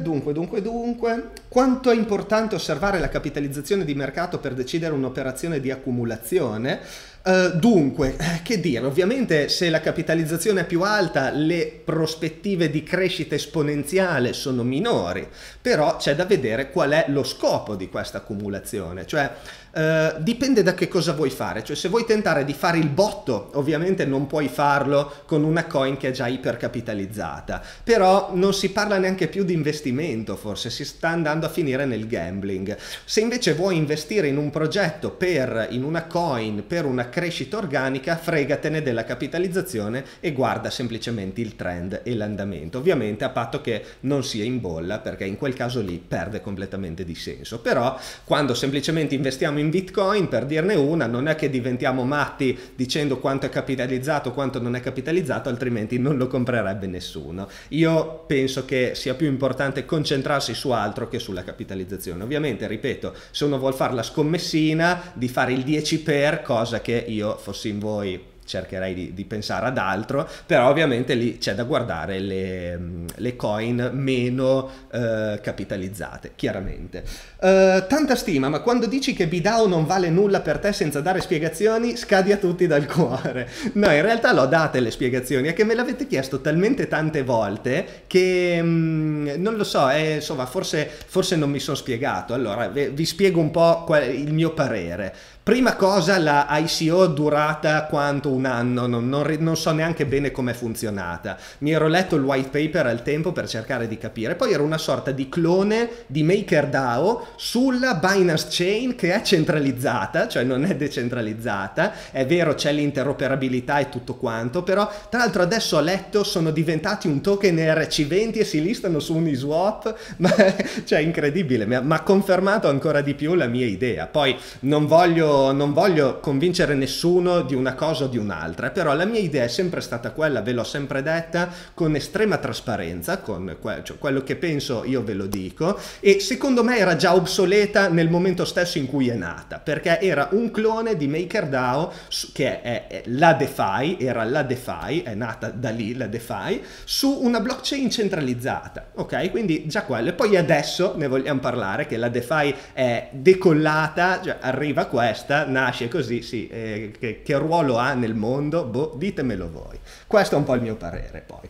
dunque, dunque, dunque, quanto è importante osservare la capitalizzazione di mercato per decidere un'operazione di accumulazione? Uh, dunque, eh, che dire, ovviamente se la capitalizzazione è più alta le prospettive di crescita esponenziale sono minori, però c'è da vedere qual è lo scopo di questa accumulazione, cioè Uh, dipende da che cosa vuoi fare, cioè se vuoi tentare di fare il botto, ovviamente non puoi farlo con una coin che è già ipercapitalizzata, però non si parla neanche più di investimento, forse si sta andando a finire nel gambling. Se invece vuoi investire in un progetto per in una coin per una crescita organica, fregatene della capitalizzazione e guarda semplicemente il trend e l'andamento, ovviamente a patto che non sia in bolla, perché in quel caso lì perde completamente di senso. Però quando semplicemente investiamo in Bitcoin, per dirne una, non è che diventiamo matti dicendo quanto è capitalizzato, quanto non è capitalizzato, altrimenti non lo comprerebbe nessuno. Io penso che sia più importante concentrarsi su altro che sulla capitalizzazione. Ovviamente, ripeto, se uno vuole fare la scommessina di fare il 10 per, cosa che io fossi in voi cercherei di, di, pensare ad altro, però ovviamente lì c'è da guardare le, le coin meno eh, capitalizzate, chiaramente. Uh, tanta stima, ma quando dici che Bidao non vale nulla per te senza dare spiegazioni, scadi a tutti dal cuore. No, in realtà l'ho date le spiegazioni, è che me l'avete chiesto talmente tante volte che mh, non lo so, eh, insomma, forse, forse, non mi sono spiegato. Allora, vi, vi spiego un po' il mio parere. Prima cosa, la ICO durata quanto un anno, non, non, non so neanche bene come è funzionata. Mi ero letto il white paper al tempo per cercare di capire. Poi era una sorta di clone di MakerDAO sulla Binance Chain che è centralizzata, cioè non è decentralizzata. È vero, c'è l'interoperabilità e tutto quanto, però tra l'altro adesso ho letto sono diventati un token RC20 e si listano su Uniswap, ma cioè incredibile, mi ha confermato ancora di più la mia idea. Poi non voglio non voglio convincere nessuno di una cosa o di un'altra, però la mia idea è sempre stata quella, ve l'ho sempre detta, con estrema trasparenza, con que- cioè quello che penso io ve lo dico, e secondo me era già obsoleta nel momento stesso in cui è nata, perché era un clone di MakerDAO, che è, è la DeFi, era la DeFi, è nata da lì la DeFi, su una blockchain centralizzata, ok? Quindi già quello. E poi adesso ne vogliamo parlare, che la DeFi è decollata, cioè arriva questa, questa nasce così, sì, eh, che, che, ruolo ha nel mondo? Boh, ditemelo voi. Questo è un po' il mio parere poi.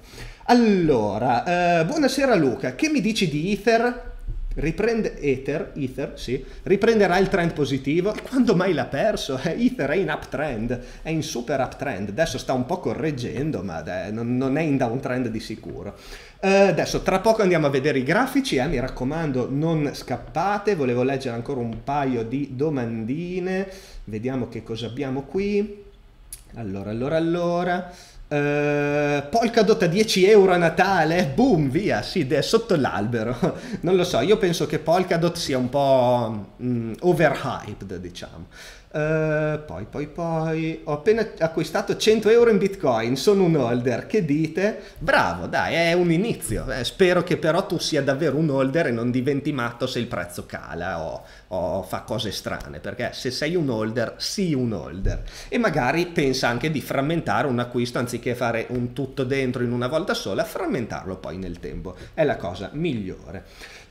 Allora, eh, buonasera Luca, che mi dici di Ether? Riprende Ether, Ether, sì, riprenderà il trend positivo e quando mai l'ha perso? Eh, Ether è in uptrend, è in super uptrend, adesso sta un po' correggendo, ma non, è in downtrend di sicuro. Uh, adesso tra poco andiamo a vedere i grafici, eh, mi raccomando non scappate, volevo leggere ancora un paio di domandine, vediamo che cosa abbiamo qui. Allora, allora, allora. Uh, Polkadot a 10 euro a Natale, boom, via, sì, è sotto l'albero. non lo so, io penso che Polkadot sia un po' mm, overhyped, diciamo. Uh, poi, poi, poi, ho appena acquistato 100 euro in bitcoin, sono un holder, che dite? Bravo, dai, è un inizio. Eh, spero che però tu sia davvero un holder e non diventi matto se il prezzo cala o, o, fa cose strane, perché se sei un holder, sii un holder. E magari pensa anche di frammentare un acquisto anziché fare un tutto dentro in una volta sola, frammentarlo poi nel tempo. È la cosa migliore.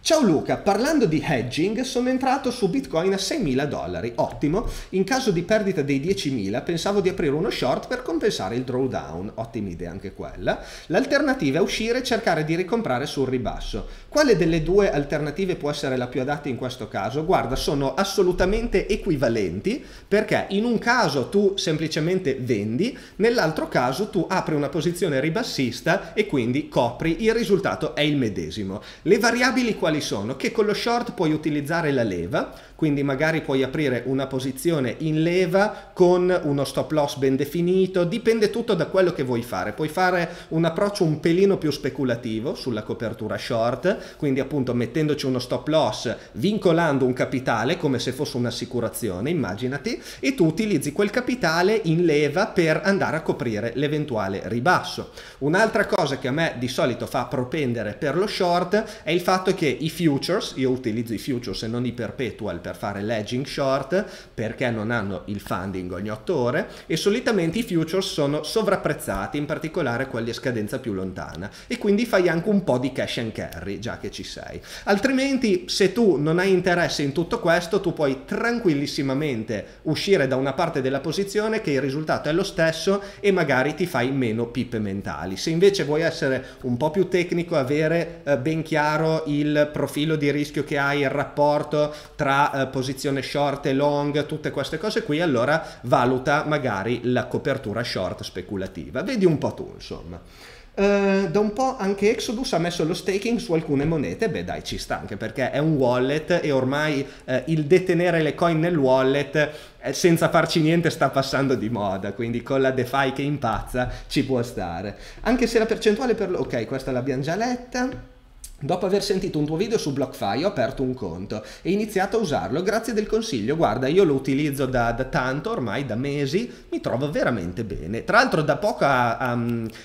Ciao Luca, parlando di hedging sono entrato su Bitcoin a 6.000 dollari, ottimo, In caso di perdita dei 10.000 pensavo di aprire uno short per compensare il drawdown, ottima idea anche quella. L'alternativa è uscire e cercare di ricomprare sul ribasso. Quale delle due alternative può essere la più adatta in questo caso? Guarda, sono assolutamente equivalenti perché in un caso tu semplicemente vendi, nell'altro caso tu apri una posizione ribassista e quindi copri, il risultato è il medesimo. Le variabili quali sono? Che con lo short puoi utilizzare la leva, quindi magari puoi aprire una posizione in leva con uno stop loss ben definito, dipende tutto da quello che vuoi fare. Puoi fare un approccio un pelino più speculativo sulla copertura short, quindi appunto mettendoci uno stop loss, vincolando un capitale come se fosse un'assicurazione, immaginati, e tu utilizzi quel capitale in leva per andare a coprire l'eventuale ribasso. Un'altra cosa che a me di solito fa propendere per lo short è il fatto che i futures, io utilizzo i futures e non i perpetual per fare legging short perché non hanno il funding ogni 8 ore e solitamente i futures sono sovrapprezzati, in particolare quelli a scadenza più lontana e quindi fai anche un po' di cash and carry già che ci sei. Altrimenti se tu non hai interesse in tutto questo tu puoi tranquillissimamente uscire da una parte della posizione che il risultato è lo stesso e magari ti fai meno pippe mentali. Se invece vuoi essere un po' più tecnico, avere eh, ben chiaro il profilo di rischio che hai, il rapporto tra eh, posizione short e long, tutte queste cose qui, allora valuta magari la copertura short speculativa. Vedi un po' tu, insomma. Uh, da un po' anche Exodus ha messo lo staking su alcune monete, beh dai ci sta anche perché è un wallet e ormai uh, il detenere le coin nel wallet uh, senza farci niente sta passando di moda, quindi con la DeFi che impazza ci può stare. Anche se la percentuale per... ok, questa l'abbiamo già letta. Dopo aver sentito un tuo video su BlockFi ho aperto un conto e iniziato a usarlo grazie del consiglio. Guarda, io lo utilizzo da, da tanto, ormai da mesi, mi trovo veramente bene. Tra l'altro da poco ha, ha,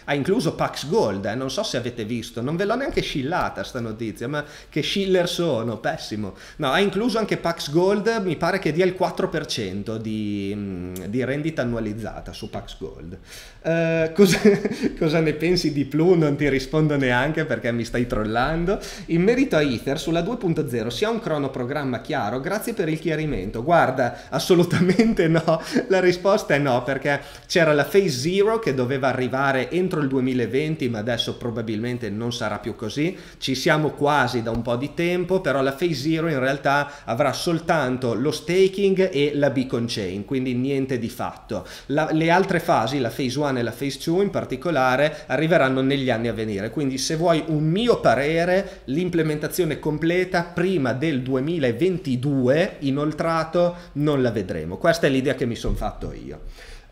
ha incluso Pax Gold, eh? non so se avete visto, non ve l'ho neanche scillata sta notizia, ma che shiller sono, pessimo. No, ha incluso anche Pax Gold, mi pare che dia il 4% di, di rendita annualizzata su Pax Gold. Uh, cosa, cosa ne pensi di Plu? Non ti rispondo neanche perché mi stai trollando domandando. In merito a Ether, sulla 2.0 si ha un cronoprogramma chiaro? Grazie per il chiarimento. Guarda, assolutamente no. La risposta è no, perché c'era la Phase Zero che doveva arrivare entro il 2020, ma adesso probabilmente non sarà più così. Ci siamo quasi da un po' di tempo, però la Phase Zero in realtà avrà soltanto lo staking e la beacon chain, quindi niente di fatto. La, le altre fasi, la Phase 1 e la Phase 2 in particolare, arriveranno negli anni a venire. Quindi se vuoi un mio parere, avere l'implementazione completa prima del 2022, inoltrato non la vedremo. Questa è l'idea che mi sono fatto io.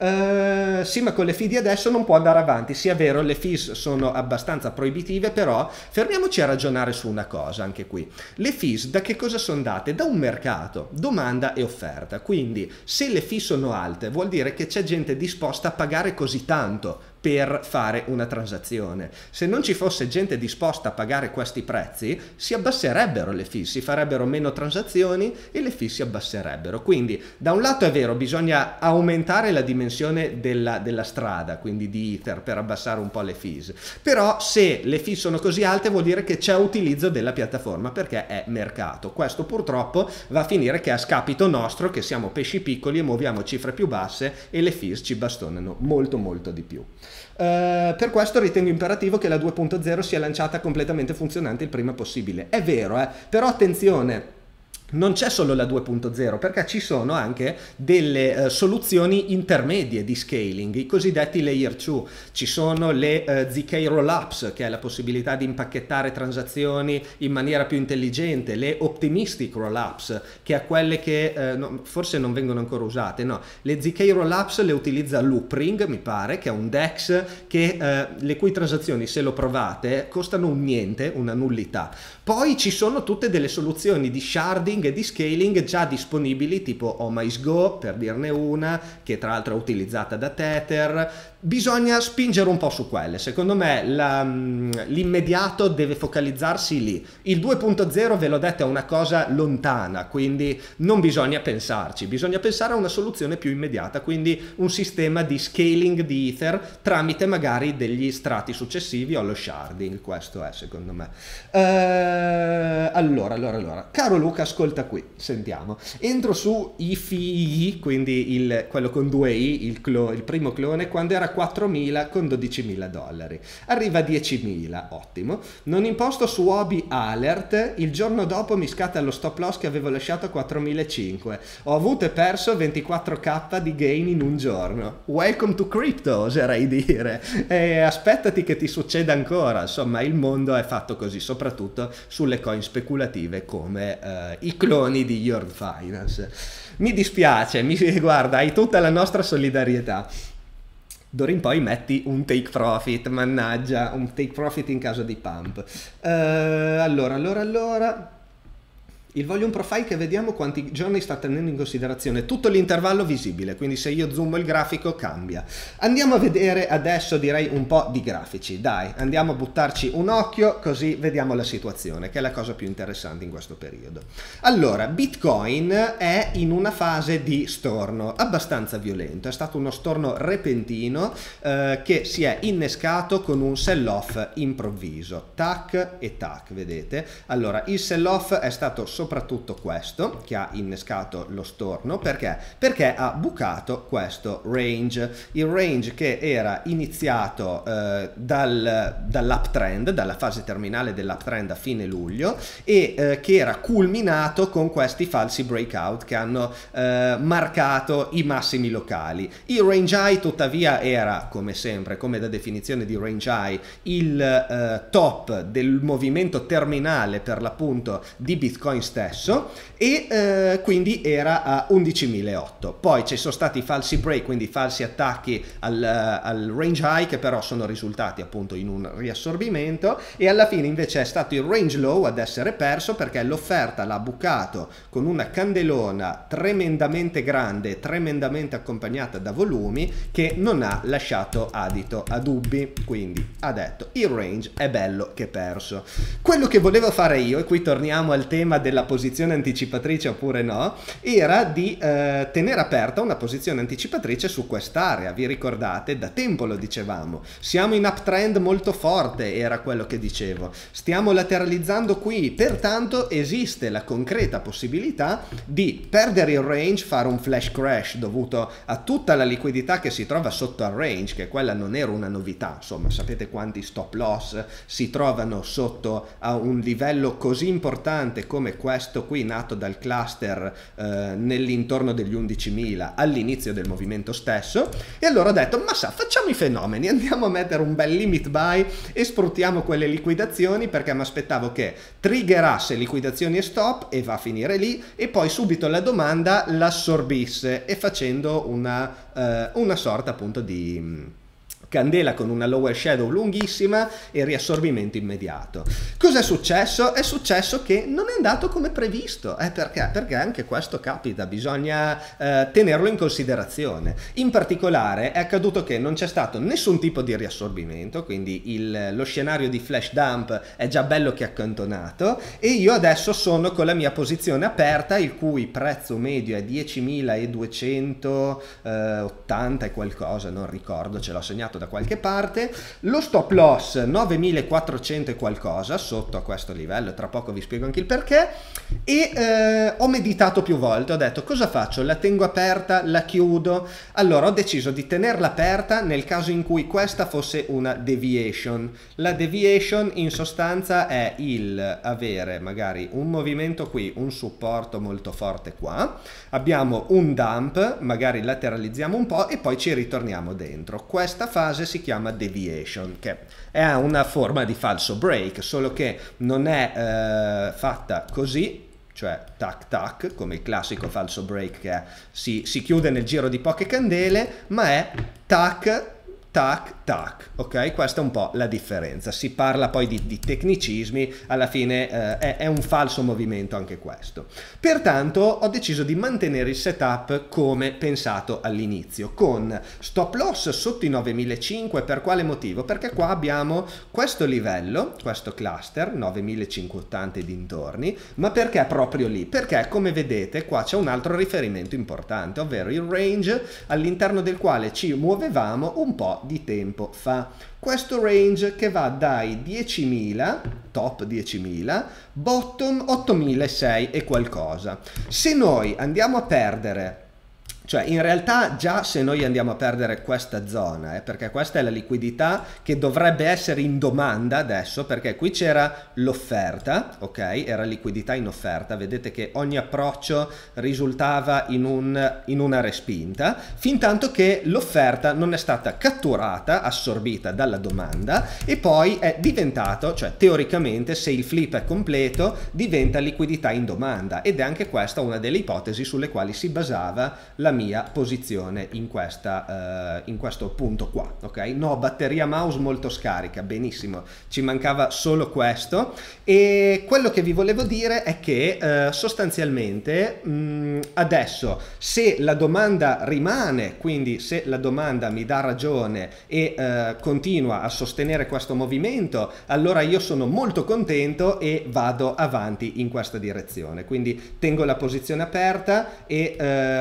Uh, sì, ma con le FIDI adesso non può andare avanti. Sia vero, le fees sono abbastanza proibitive, però fermiamoci a ragionare su una cosa anche qui. Le fees da che cosa sono date? Da un mercato, domanda e offerta. Quindi, se le fees sono alte, vuol dire che c'è gente disposta a pagare così tanto per fare una transazione. Se non ci fosse gente disposta a pagare questi prezzi, si abbasserebbero le fee, si farebbero meno transazioni e le fee si abbasserebbero. Quindi, da un lato è vero, bisogna aumentare la dimensione della, della strada, quindi di Ether, per abbassare un po' le fees. Però se le fee sono così alte vuol dire che c'è utilizzo della piattaforma perché è mercato. Questo purtroppo va a finire che è a scapito nostro, che siamo pesci piccoli e muoviamo cifre più basse e le fees ci bastonano molto molto di più. Uh, per questo ritengo imperativo che la 2.0 sia lanciata completamente funzionante il prima possibile. È vero, eh? però attenzione, non c'è solo la 2.0 perché ci sono anche delle uh, soluzioni intermedie di scaling, i cosiddetti layer 2. Ci sono le eh, ZK rollups, che è la possibilità di impacchettare transazioni in maniera più intelligente, le optimistic rollups, che è quelle che uh, no, forse non vengono ancora usate, no, le ZK rollups le utilizza Loopring, mi pare, che è un DEX che, le cui transazioni, se lo provate, costano un niente, una nullità. Poi ci sono tutte delle soluzioni di sharding scaling e di scaling già disponibili tipo OhMySgo per dirne una che tra l'altro è utilizzata da Tether bisogna spingere un po' su quelle. Secondo me mm, l'immediato deve focalizzarsi lì. Il 2.0, ve l'ho detto, è una cosa lontana, quindi non bisogna pensarci, bisogna pensare a una soluzione più immediata, quindi un sistema di scaling di Ether tramite magari degli strati successivi o lo sharding, questo è secondo me. Uh, allora, allora, allora, caro Luca, ascolta qui, sentiamo. Entro su IFI, quindi il, quello con due I, il, clo, il primo clone, quando era 4.000 con 12.000 dollari. Arriva a 10.000, ottimo. Non imposto su Obi Alert, il giorno dopo mi scatta lo stop loss che avevo lasciato a 4.500. Ho avuto e perso 24k di gain in un giorno. Welcome to crypto, oserei dire. E aspettati che ti succeda ancora. Insomma, il mondo è fatto così, soprattutto sulle coin speculative come uh, i cloni di Your Finance. Mi dispiace, mi, guarda, hai tutta la nostra solidarietà. D'ora in poi metti un take profit, mannaggia, un take profit in caso di pump. Uh, allora, allora, allora il volume profile che vediamo quanti giorni sta tenendo in considerazione tutto l'intervallo visibile, quindi se io zoom il grafico cambia. Andiamo a vedere adesso direi un po' di grafici, dai, andiamo a buttarci un occhio così vediamo la situazione, che è la cosa più interessante in questo periodo. Allora, Bitcoin è in una fase di storno abbastanza violento, è stato uno storno repentino eh, che si è innescato con un sell-off improvviso, tac e tac, vedete? Allora, il sell-off è stato soprattutto questo che ha innescato lo storno perché? Perché ha bucato questo range, il range che era iniziato eh, dal, dall'uptrend, dalla fase terminale dell'uptrend a fine luglio e eh, che era culminato con questi falsi breakout che hanno eh, marcato i massimi locali. Il range high tuttavia era come sempre, come da definizione di range high, il eh, top del movimento terminale per l'appunto di Bitcoin stesso e eh, quindi era a 11.008. Poi ci sono stati falsi break, quindi falsi attacchi al, al, range high che però sono risultati appunto in un riassorbimento e alla fine invece è stato il range low ad essere perso perché l'offerta l'ha bucato con una candelona tremendamente grande, tremendamente accompagnata da volumi che non ha lasciato adito a dubbi. Quindi ha detto il range è bello che perso. Quello che volevo fare io, e qui torniamo al tema del della posizione anticipatrice oppure no, era di eh, tenere aperta una posizione anticipatrice su quest'area. Vi ricordate? Da tempo lo dicevamo. Siamo in uptrend molto forte, era quello che dicevo. Stiamo lateralizzando qui, pertanto esiste la concreta possibilità di perdere il range, fare un flash crash dovuto a tutta la liquidità che si trova sotto al range, che quella non era una novità. Insomma, sapete quanti stop loss si trovano sotto a un livello così importante come questo qui nato dal cluster eh, nell'intorno degli 11.000 all'inizio del movimento stesso e allora ho detto ma sa facciamo i fenomeni andiamo a mettere un bel limit buy e sfruttiamo quelle liquidazioni perché mi aspettavo che triggerasse liquidazioni e stop e va a finire lì e poi subito la domanda l'assorbisse e facendo una, eh, una sorta appunto di candela con una lower shadow lunghissima e riassorbimento immediato. Cos'è successo? È successo che non è andato come previsto. Eh, perché? Perché anche questo capita, bisogna eh, tenerlo in considerazione. In particolare è accaduto che non c'è stato nessun tipo di riassorbimento, quindi il, lo scenario di flash dump è già bello che accantonato e io adesso sono con la mia posizione aperta il cui prezzo medio è 10.280 e qualcosa, non ricordo, ce l'ho segnato da qualche parte, lo stop loss 9400 e qualcosa sotto a questo livello, tra poco vi spiego anche il perché, e eh, ho meditato più volte, ho detto cosa faccio, la tengo aperta, la chiudo, allora ho deciso di tenerla aperta nel caso in cui questa fosse una deviation, la deviation in sostanza è il avere magari un movimento qui, un supporto molto forte qua, abbiamo un dump, magari lateralizziamo un po' e poi ci ritorniamo dentro, questa fase fase si chiama deviation, che è una forma di falso break, solo che non è eh, fatta così, cioè tac tac, come il classico falso break che è, si, si chiude nel giro di poche candele, ma è tac tac, tac, ok? Questa è un po' la differenza. Si parla poi di, di tecnicismi, alla fine eh, è, è, un falso movimento anche questo. Pertanto ho deciso di mantenere il setup come pensato all'inizio, con stop loss sotto i 9500, per quale motivo? Perché qua abbiamo questo livello, questo cluster, 9580 e dintorni, ma perché proprio lì? Perché come vedete qua c'è un altro riferimento importante, ovvero il range all'interno del quale ci muovevamo un po' di tempo fa. Questo range che va dai 10.000, top 10.000, bottom 8.006 e qualcosa. Se noi andiamo a perdere cioè in realtà già se noi andiamo a perdere questa zona, eh, perché questa è la liquidità che dovrebbe essere in domanda adesso, perché qui c'era l'offerta, ok? Era liquidità in offerta, vedete che ogni approccio risultava in, un, in una respinta, fin tanto che l'offerta non è stata catturata, assorbita dalla domanda e poi è diventato, cioè teoricamente se il flip è completo, diventa liquidità in domanda ed è anche questa una delle ipotesi sulle quali si basava la mia posizione in, questa, uh, in questo punto qua, ok? No, batteria mouse molto scarica, benissimo, ci mancava solo questo. E quello che vi volevo dire è che uh, sostanzialmente mh, mm, adesso se la domanda rimane, quindi se la domanda mi dà ragione e uh, continua a sostenere questo movimento, allora io sono molto contento e vado avanti in questa direzione, quindi tengo la posizione aperta e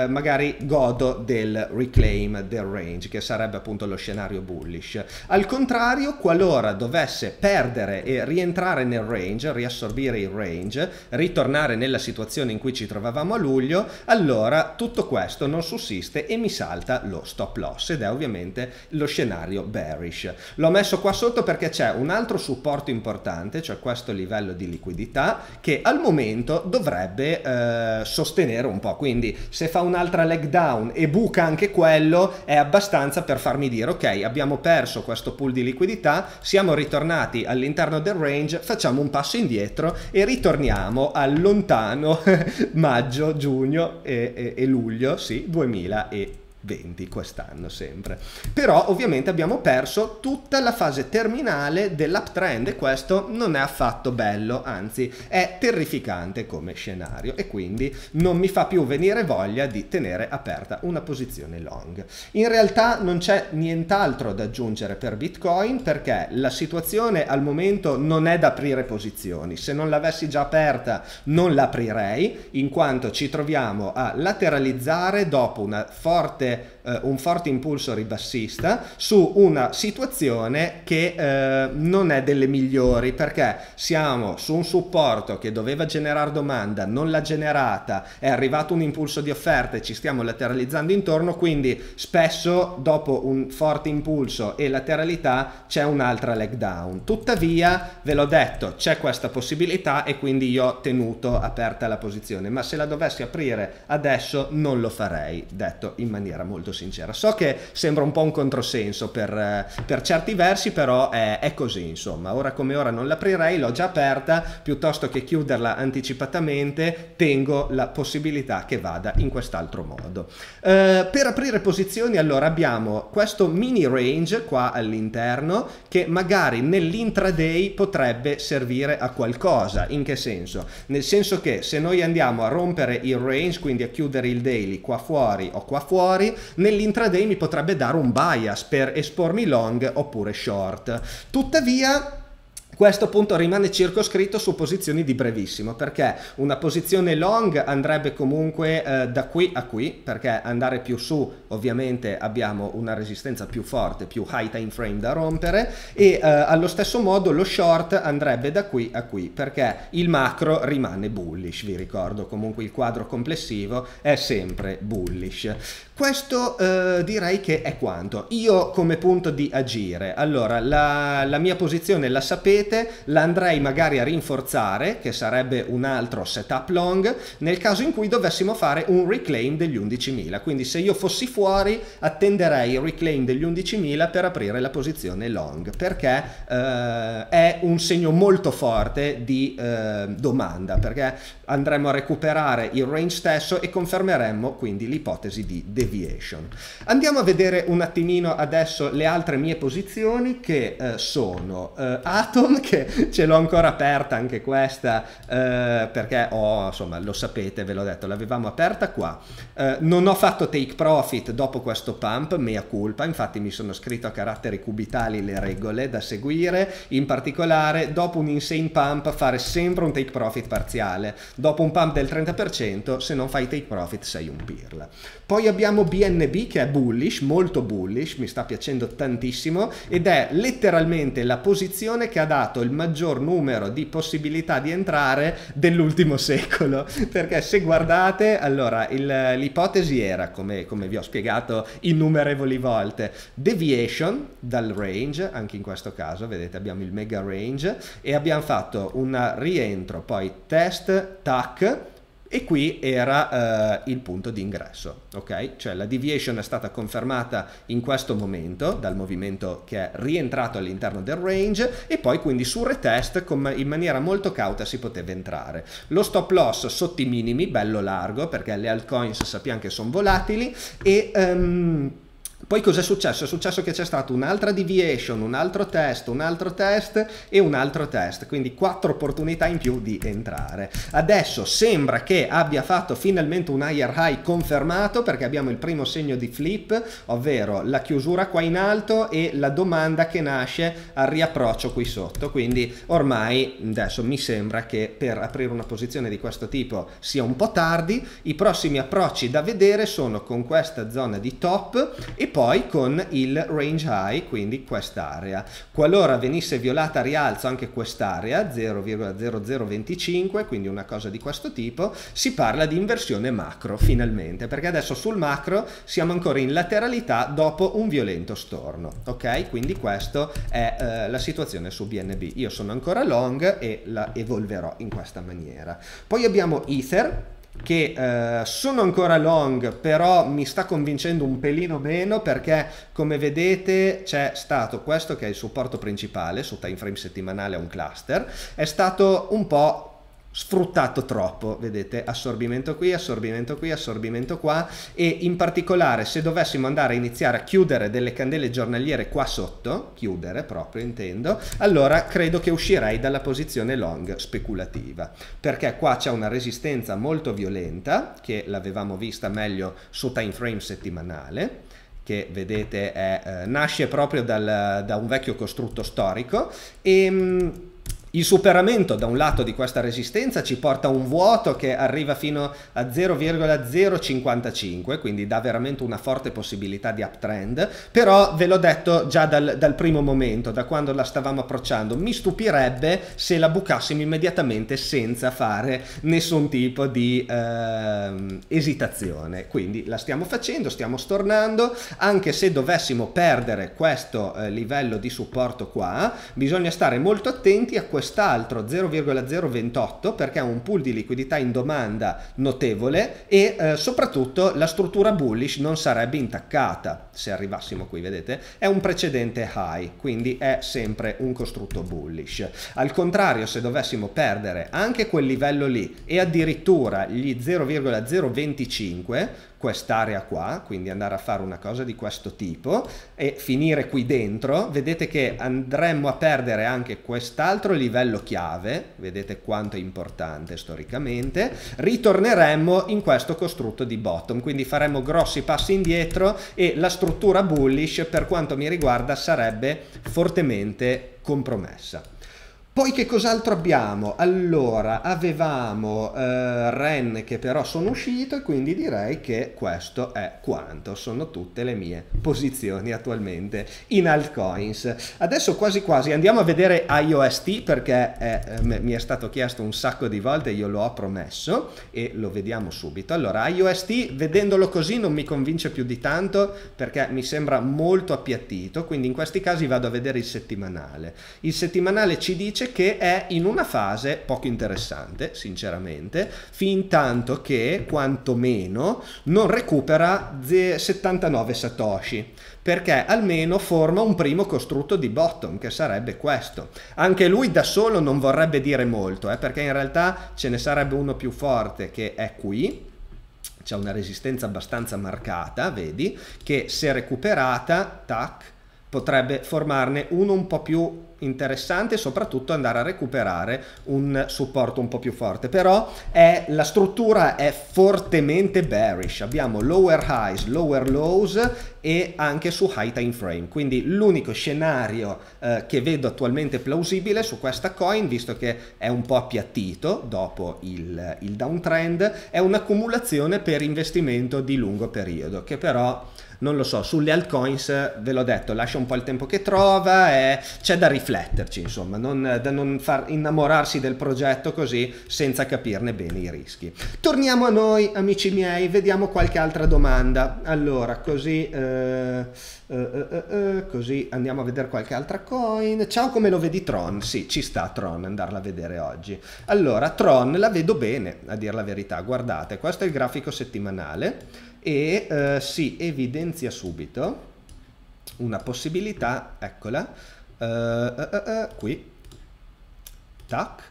magari godo del reclaim del range, che sarebbe appunto lo scenario bullish. Al contrario, qualora dovesse perdere e rientrare nel range, riassorbire il range, ritornare nella situazione in cui ci trovavamo a luglio, allora tutto questo non sussiste e mi salta lo stop loss ed è ovviamente lo scenario bearish. L'ho messo qua sotto perché c'è un altro supporto importante, cioè questo livello di liquidità, che al momento dovrebbe eh, sostenere un po'. Quindi se fa un'altra leg down down e buca anche quello è abbastanza per farmi dire ok abbiamo perso questo pool di liquidità siamo ritornati all'interno del range facciamo un passo indietro e ritorniamo al lontano maggio giugno e, e, e luglio sì 2020 20 quest'anno sempre. Però ovviamente abbiamo perso tutta la fase terminale dell'uptrend e questo non è affatto bello, anzi è terrificante come scenario e quindi non mi fa più venire voglia di tenere aperta una posizione long. In realtà non c'è nient'altro da aggiungere per Bitcoin perché la situazione al momento non è da aprire posizioni. Se non l'avessi già aperta non l'aprirei in quanto ci troviamo a lateralizzare dopo una forte é eh, un forte impulso ribassista su una situazione che eh, non è delle migliori perché siamo su un supporto che doveva generare domanda, non l'ha generata, è arrivato un impulso di offerta e ci stiamo lateralizzando intorno, quindi spesso dopo un forte impulso e lateralità c'è un'altra leg down. Tuttavia, ve l'ho detto, c'è questa possibilità e quindi io ho tenuto aperta la posizione, ma se la dovessi aprire adesso non lo farei, detto in maniera maniera molto sincera. So che sembra un po' un controsenso per, eh, per certi versi, però è, è, così, insomma. Ora come ora non l'aprirei, l'ho già aperta, piuttosto che chiuderla anticipatamente, tengo la possibilità che vada in quest'altro modo. Uh, per aprire posizioni, allora abbiamo questo mini range qua all'interno che magari nell'intraday potrebbe servire a qualcosa. In che senso? Nel senso che se noi andiamo a rompere il range, quindi a chiudere il daily qua fuori o qua fuori, nell'intraday mi potrebbe dare un bias per espormi long oppure short. Tuttavia questo appunto rimane circoscritto su posizioni di brevissimo perché una posizione long andrebbe comunque eh, da qui a qui perché andare più su ovviamente abbiamo una resistenza più forte, più high time frame da rompere e eh, allo stesso modo lo short andrebbe da qui a qui perché il macro rimane bullish, vi ricordo comunque il quadro complessivo è sempre bullish. Questo eh, direi che è quanto. Io come punto di agire, allora la, la mia posizione la sapete vedete la andrei magari a rinforzare, che sarebbe un altro setup long, nel caso in cui dovessimo fare un reclaim degli 11.000. Quindi se io fossi fuori attenderei il reclaim degli 11.000 per aprire la posizione long, perché eh, è un segno molto forte di eh, domanda, perché andremo a recuperare il range stesso e confermeremmo quindi l'ipotesi di deviation. Andiamo a vedere un attimino adesso le altre mie posizioni che eh, sono eh, Atom, che ce l'ho ancora aperta anche questa eh, perché ho, insomma, lo sapete, ve l'ho detto, l'avevamo aperta qua. Eh, non ho fatto take profit dopo questo pump, mea culpa, infatti mi sono scritto a caratteri cubitali le regole da seguire, in particolare dopo un insane pump fare sempre un take profit parziale, dopo un pump del 30% se non fai take profit sei un pirla. Poi abbiamo BNB che è bullish, molto bullish, mi sta piacendo tantissimo ed è letteralmente la posizione che ha dato il maggior numero di possibilità di entrare dell'ultimo secolo, perché se guardate, allora l'ipotesi era, come, come vi ho spiegato innumerevoli volte, deviation dal range, anche in questo caso, vedete abbiamo il mega range e abbiamo fatto un rientro, poi test, tac, e qui era uh, il punto di ingresso, ok? Cioè la deviation è stata confermata in questo momento dal movimento che è rientrato all'interno del range e poi quindi sul retest in maniera molto cauta si poteva entrare. Lo stop loss sotto i minimi, bello largo perché le altcoins sappiamo che sono volatili e... Um, poi cosa è successo? È successo che c'è stato un'altra deviation, un altro test, un altro test e un altro test, quindi quattro opportunità in più di entrare. Adesso sembra che abbia fatto finalmente un higher high confermato perché abbiamo il primo segno di flip, ovvero la chiusura qua in alto e la domanda che nasce al riapproccio qui sotto, quindi ormai adesso mi sembra che per aprire una posizione di questo tipo sia un po' tardi, i prossimi approcci da vedere sono con questa zona di top e poi con il range high, quindi quest'area. Qualora venisse violata a rialzo anche quest'area, 0,0025, quindi una cosa di questo tipo, si parla di inversione macro finalmente, perché adesso sul macro siamo ancora in lateralità dopo un violento storno, ok? Quindi questa è eh, la situazione su BNB. Io sono ancora long e la evolverò in questa maniera. Poi abbiamo Ether, che eh, sono ancora long però mi sta convincendo un pelino meno perché come vedete c'è stato questo che è il supporto principale su time frame settimanale a un cluster è stato un po' sfruttato troppo, vedete, assorbimento qui, assorbimento qui, assorbimento qua. E in particolare se dovessimo andare a iniziare a chiudere delle candele giornaliere qua sotto, chiudere proprio intendo, allora credo che uscirei dalla posizione long speculativa, perché qua c'è una resistenza molto violenta, che l'avevamo vista meglio su time frame settimanale, che vedete è, eh, nasce proprio dal, da un vecchio costrutto storico. E mm, il superamento da un lato di questa resistenza ci porta a un vuoto che arriva fino a 0,055, quindi dà veramente una forte possibilità di uptrend, però ve l'ho detto già dal, dal, primo momento, da quando la stavamo approcciando, mi stupirebbe se la bucassimo immediatamente senza fare nessun tipo di eh, esitazione, quindi la stiamo facendo, stiamo stornando, anche se dovessimo perdere questo eh, livello di supporto qua, bisogna stare molto attenti a questo quest'altro 0,028 perché ha un pool di liquidità in domanda notevole e eh, soprattutto la struttura bullish non sarebbe intaccata se arrivassimo qui, vedete? È un precedente high, quindi è sempre un costrutto bullish. Al contrario, se dovessimo perdere anche quel livello lì e addirittura gli 0,025 quest'area qua, quindi andare a fare una cosa di questo tipo e finire qui dentro, vedete che andremmo a perdere anche quest'altro livello chiave, vedete quanto è importante storicamente, ritorneremmo in questo costrutto di bottom, quindi faremmo grossi passi indietro e la struttura bullish per quanto mi riguarda sarebbe fortemente compromessa. Poi che cos'altro abbiamo? Allora, avevamo eh, Ren che però sono uscito e quindi direi che questo è quanto. Sono tutte le mie posizioni attualmente in altcoins. Adesso quasi quasi andiamo a vedere IOST perché eh, mi è stato chiesto un sacco di volte, io lo ho promesso e lo vediamo subito. Allora, IOST vedendolo così non mi convince più di tanto perché mi sembra molto appiattito, quindi in questi casi vado a vedere il settimanale. Il settimanale ci dice che è in una fase poco interessante, sinceramente, fin tanto che quantomeno non recupera 79 satoshi perché almeno forma un primo costrutto di bottom che sarebbe questo. Anche lui da solo non vorrebbe dire molto, eh, perché in realtà ce ne sarebbe uno più forte che è qui, c'è una resistenza abbastanza marcata, vedi, che se recuperata, tac, potrebbe formarne uno un po' più interessante e soprattutto andare a recuperare un supporto un po' più forte. Però è, la struttura è fortemente bearish. Abbiamo lower highs lower lows e anche su high time frame. Quindi l'unico scenario eh, che vedo attualmente plausibile su questa coin visto che è un po' appiattito dopo il, il downtrend è un'accumulazione per investimento di lungo periodo che però non lo so, sulle altcoins ve l'ho detto, lascia un po' il tempo che trova e c'è da rifletterci, insomma, non, da non far innamorarsi del progetto così senza capirne bene i rischi. Torniamo a noi, amici miei, vediamo qualche altra domanda. Allora, così... Eh, Uh, uh, uh, così andiamo a vedere qualche altra coin. Ciao, come lo vedi Tron? Sì, ci sta Tron, andarla a vedere oggi. Allora, Tron la vedo bene, a dire la verità. Guardate, questo è il grafico settimanale e eh, si evidenzia subito una possibilità, eccola, uh, uh, uh, qui, tac,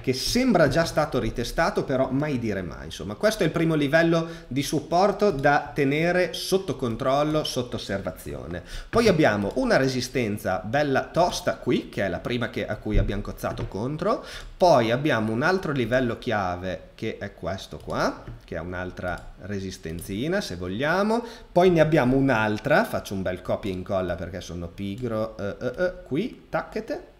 che sembra già stato ritestato, però mai dire mai. Insomma, questo è il primo livello di supporto da tenere sotto controllo, sotto osservazione. Poi abbiamo una resistenza bella tosta qui, che è la prima che, a cui abbiamo cozzato contro. Poi abbiamo un altro livello chiave che è questo qua, che è un'altra resistenzina se vogliamo. Poi ne abbiamo un'altra, faccio un bel copia e incolla perché sono pigro, uh, uh, uh, qui, tacchete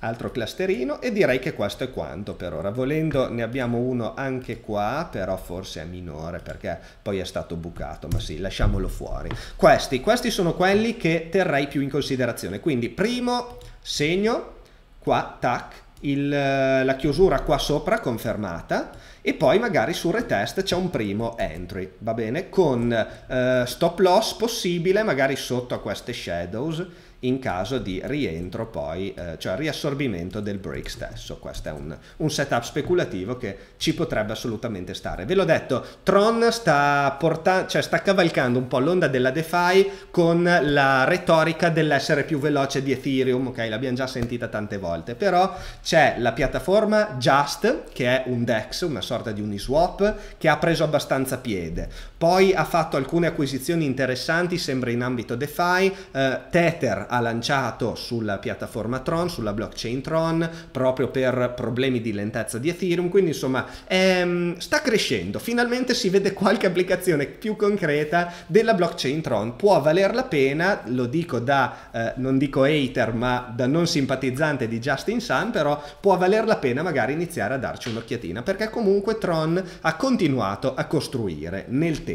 altro clusterino e direi che questo è quanto per ora. Volendo ne abbiamo uno anche qua però forse è minore perché poi è stato bucato ma sì lasciamolo fuori. Questi, questi sono quelli che terrei più in considerazione. Quindi primo segno qua tac il, la chiusura qua sopra confermata. E poi magari sul retest c'è un primo entry va bene? Con eh, stop loss possibile magari sotto a queste shadows in caso di rientro poi, eh, cioè riassorbimento del break stesso. Questo è un, un, setup speculativo che ci potrebbe assolutamente stare. Ve l'ho detto, Tron sta, porta- cioè sta cavalcando un po' l'onda della DeFi con la retorica dell'essere più veloce di Ethereum, ok? L'abbiamo già sentita tante volte, però c'è la piattaforma Just, che è un DEX, una sorta di Uniswap, che ha preso abbastanza piede. Poi ha fatto alcune acquisizioni interessanti, sembra in ambito DeFi, eh, Tether ha lanciato sulla piattaforma Tron, sulla blockchain Tron, proprio per problemi di lentezza di Ethereum, quindi insomma ehm, sta crescendo, finalmente si vede qualche applicazione più concreta della blockchain Tron, può valer la pena, lo dico da, eh, non dico hater, ma da non simpatizzante di Justin Sun, però può valer la pena magari iniziare a darci un'occhiatina, perché comunque Tron ha continuato a costruire nel tempo.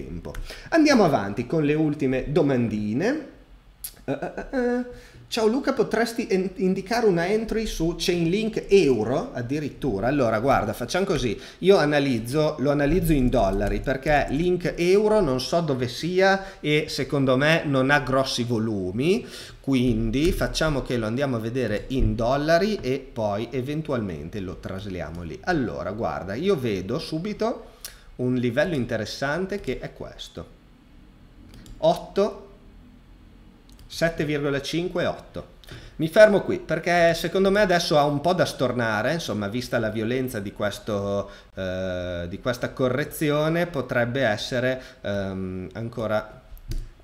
Andiamo avanti con le ultime domandine. Uh, uh, uh, Ciao Luca, potresti indicare una entry su Chainlink euro addirittura? Allora, guarda, facciamo così. Io analizzo, lo analizzo in dollari perché link euro non so dove sia e secondo me non ha grossi volumi. Quindi facciamo che lo andiamo a vedere in dollari e poi eventualmente lo trasliamo lì. Allora, guarda, io vedo subito un livello interessante che è questo. 8 7,58. Mi fermo qui perché secondo me adesso ha un po' da stornare, insomma, vista la violenza di, questo, eh, di questa correzione, potrebbe essere ehm, ancora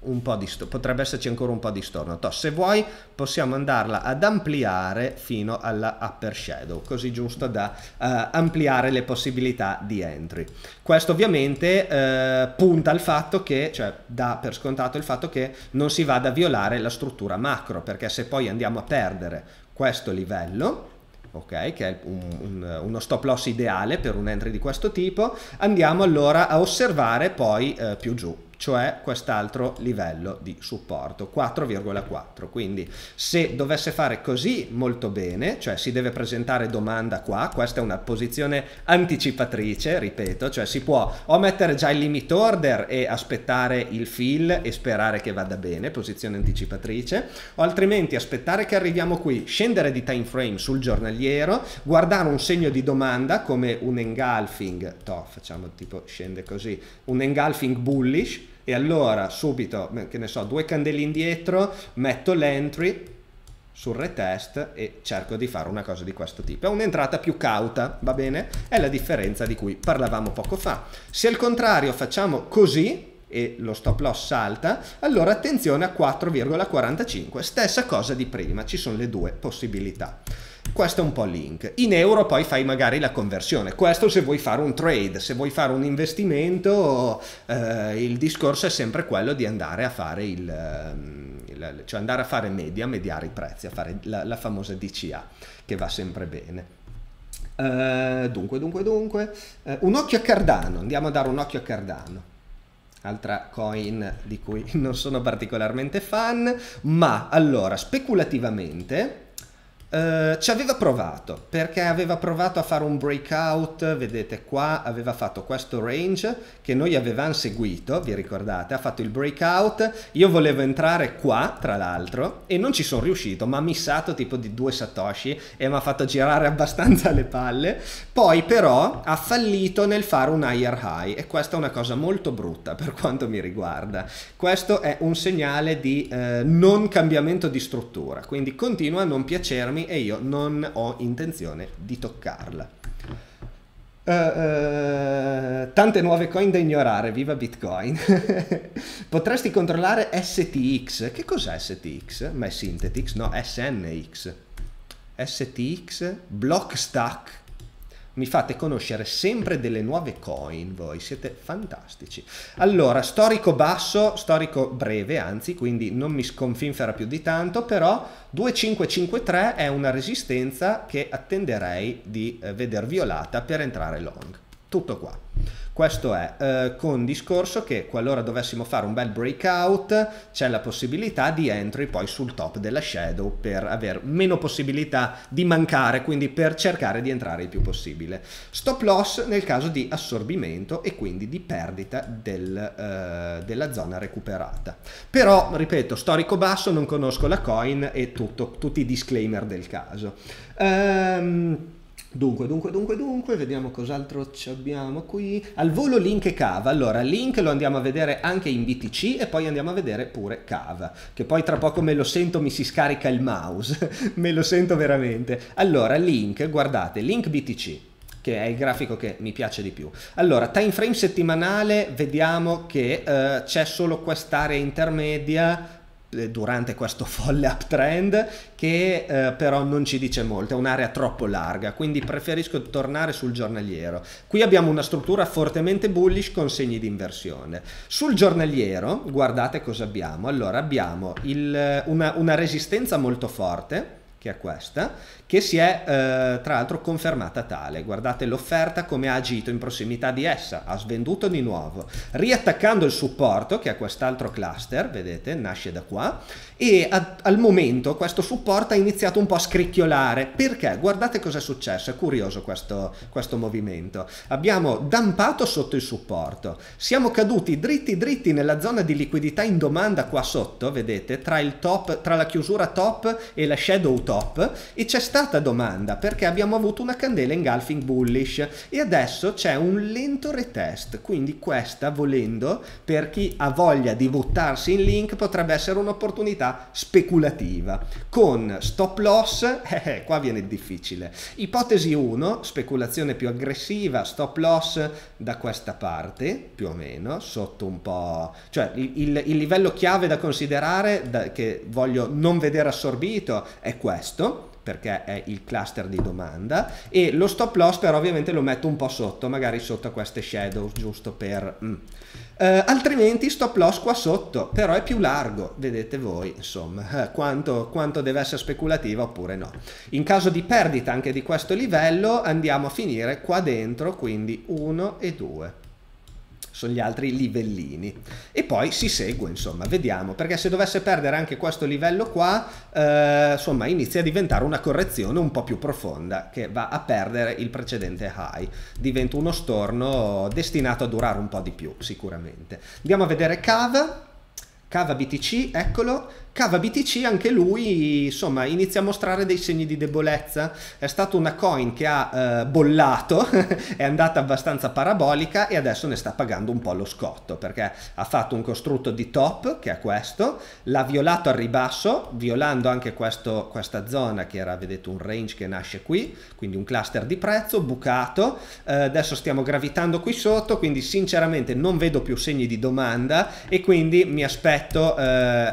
un po' di sto- potrebbe esserci ancora un po' di storno. Toh, se vuoi possiamo andarla ad ampliare fino alla upper shadow, così giusto da uh, ampliare le possibilità di entry. Questo ovviamente uh, punta al fatto che, cioè dà per scontato il fatto che non si vada a violare la struttura macro, perché se poi andiamo a perdere questo livello, ok, che è un, un, uno stop loss ideale per un entry di questo tipo, andiamo allora a osservare poi eh, più giù cioè quest'altro livello di supporto 4,4 quindi se dovesse fare così molto bene cioè si deve presentare domanda qua questa è una posizione anticipatrice ripeto cioè si può o mettere già il limit order e aspettare il fill e sperare che vada bene posizione anticipatrice o altrimenti aspettare che arriviamo qui scendere di time frame sul giornaliero guardare un segno di domanda come un engulfing to, facciamo tipo scende così un engulfing bullish e allora subito, che ne so, due candeli indietro, metto l'entry sul retest e cerco di fare una cosa di questo tipo. È un'entrata più cauta, va bene? È la differenza di cui parlavamo poco fa. Se al contrario facciamo così, e lo stop loss salta, allora attenzione a 4,45, stessa cosa di prima, ci sono le due possibilità. Questo è un po' link. In euro poi fai magari la conversione. Questo se vuoi fare un trade, se vuoi fare un investimento, eh, il discorso è sempre quello di andare a fare il, il, cioè andare a fare media, mediare i prezzi, a fare la, la famosa DCA, che va sempre bene. Uh, dunque, dunque, dunque, uh, un occhio a Cardano, andiamo a dare un occhio a Cardano altra coin di cui non sono particolarmente fan, ma allora speculativamente Uh, ci aveva provato perché aveva provato a fare un breakout vedete qua aveva fatto questo range che noi avevamo seguito vi ricordate? Ha fatto il breakout io volevo entrare qua tra l'altro e non ci sono riuscito ma ha missato tipo di due satoshi e mi ha fatto girare abbastanza le palle. Poi però ha fallito nel fare un higher high e questa è una cosa molto brutta per quanto mi riguarda. Questo è un segnale di eh, non cambiamento di struttura quindi continua a non piacermi e io non ho intenzione di toccarla. Uh, uh, tante nuove coin da ignorare, viva Bitcoin. Potresti controllare STX. Che cos'è STX? Ma è Synthetix? No, SNX. STX Blockstack mi fate conoscere sempre delle nuove coin voi, siete fantastici. Allora, storico basso, storico breve anzi, quindi non mi sconfinfera più di tanto, però 2553 è una resistenza che attenderei di eh, veder violata per entrare long. Tutto qua. Questo è eh, con discorso che qualora dovessimo fare un bel breakout c'è la possibilità di entry poi sul top della shadow per avere meno possibilità di mancare, quindi per cercare di entrare il più possibile. Stop loss nel caso di assorbimento e quindi di perdita del, eh, della zona recuperata. Però, ripeto, storico basso, non conosco la coin e tutto, tutti i disclaimer del caso. Ehm... Dunque, dunque, dunque, dunque, vediamo cos'altro abbiamo qui. Al volo Link e Cava. Allora, Link lo andiamo a vedere anche in BTC e poi andiamo a vedere pure Cava, che poi tra poco me lo sento, mi si scarica il mouse, me lo sento veramente. Allora, Link, guardate, Link BTC che è il grafico che mi piace di più. Allora, time frame settimanale, vediamo che uh, c'è solo quest'area intermedia eh, durante questo folle uptrend che eh, però non ci dice molto, è un'area troppo larga, quindi preferisco tornare sul giornaliero. Qui abbiamo una struttura fortemente bullish con segni di inversione. Sul giornaliero, guardate cosa abbiamo. Allora, abbiamo il, una, una resistenza molto forte, che è questa, che si è eh, tra l'altro confermata tale. Guardate l'offerta come ha agito in prossimità di essa, ha svenduto di nuovo, riattaccando il supporto, che è quest'altro cluster, vedete, nasce da qua, e a, al momento questo supporto ha iniziato un po' a scricchiolare. Perché? Guardate cosa è successo, è curioso questo, questo movimento. Abbiamo dampato sotto il supporto, siamo caduti dritti dritti nella zona di liquidità in domanda qua sotto, vedete, tra, il top, tra la chiusura top e la shadow top e c'è stata domanda perché abbiamo avuto una candela engulfing bullish e adesso c'è un lento retest, quindi questa volendo per chi ha voglia di buttarsi in link potrebbe essere un'opportunità speculativa. Con stop loss, eh, eh qua viene difficile. Ipotesi 1, speculazione più aggressiva, stop loss da questa parte, più o meno, sotto un po'... cioè il, il, il livello chiave da considerare, da, che voglio non vedere assorbito, è questo, perché è il cluster di domanda e lo stop loss però ovviamente lo metto un po' sotto, magari sotto a queste shadows giusto per... Mm. Uh, altrimenti stop loss qua sotto, però è più largo, vedete voi, insomma, eh, quanto, quanto, deve essere speculativa oppure no. In caso di perdita anche di questo livello andiamo a finire qua dentro, quindi 1 e 2 sono gli altri livellini. E poi si segue insomma vediamo perché se dovesse perdere anche questo livello qua eh, insomma inizia a diventare una correzione un po' più profonda che va a perdere il precedente high. Diventa uno storno destinato a durare un po' di più sicuramente. Andiamo a vedere cava. Cava BTC eccolo Cava BTC anche lui insomma inizia a mostrare dei segni di debolezza, è stata una coin che ha eh, bollato, è andata abbastanza parabolica e adesso ne sta pagando un po' lo scotto perché ha fatto un costrutto di top che è questo, l'ha violato al ribasso violando anche questo, questa zona che era vedete un range che nasce qui, quindi un cluster di prezzo bucato, eh, adesso stiamo gravitando qui sotto quindi sinceramente non vedo più segni di domanda e quindi mi aspetto eh,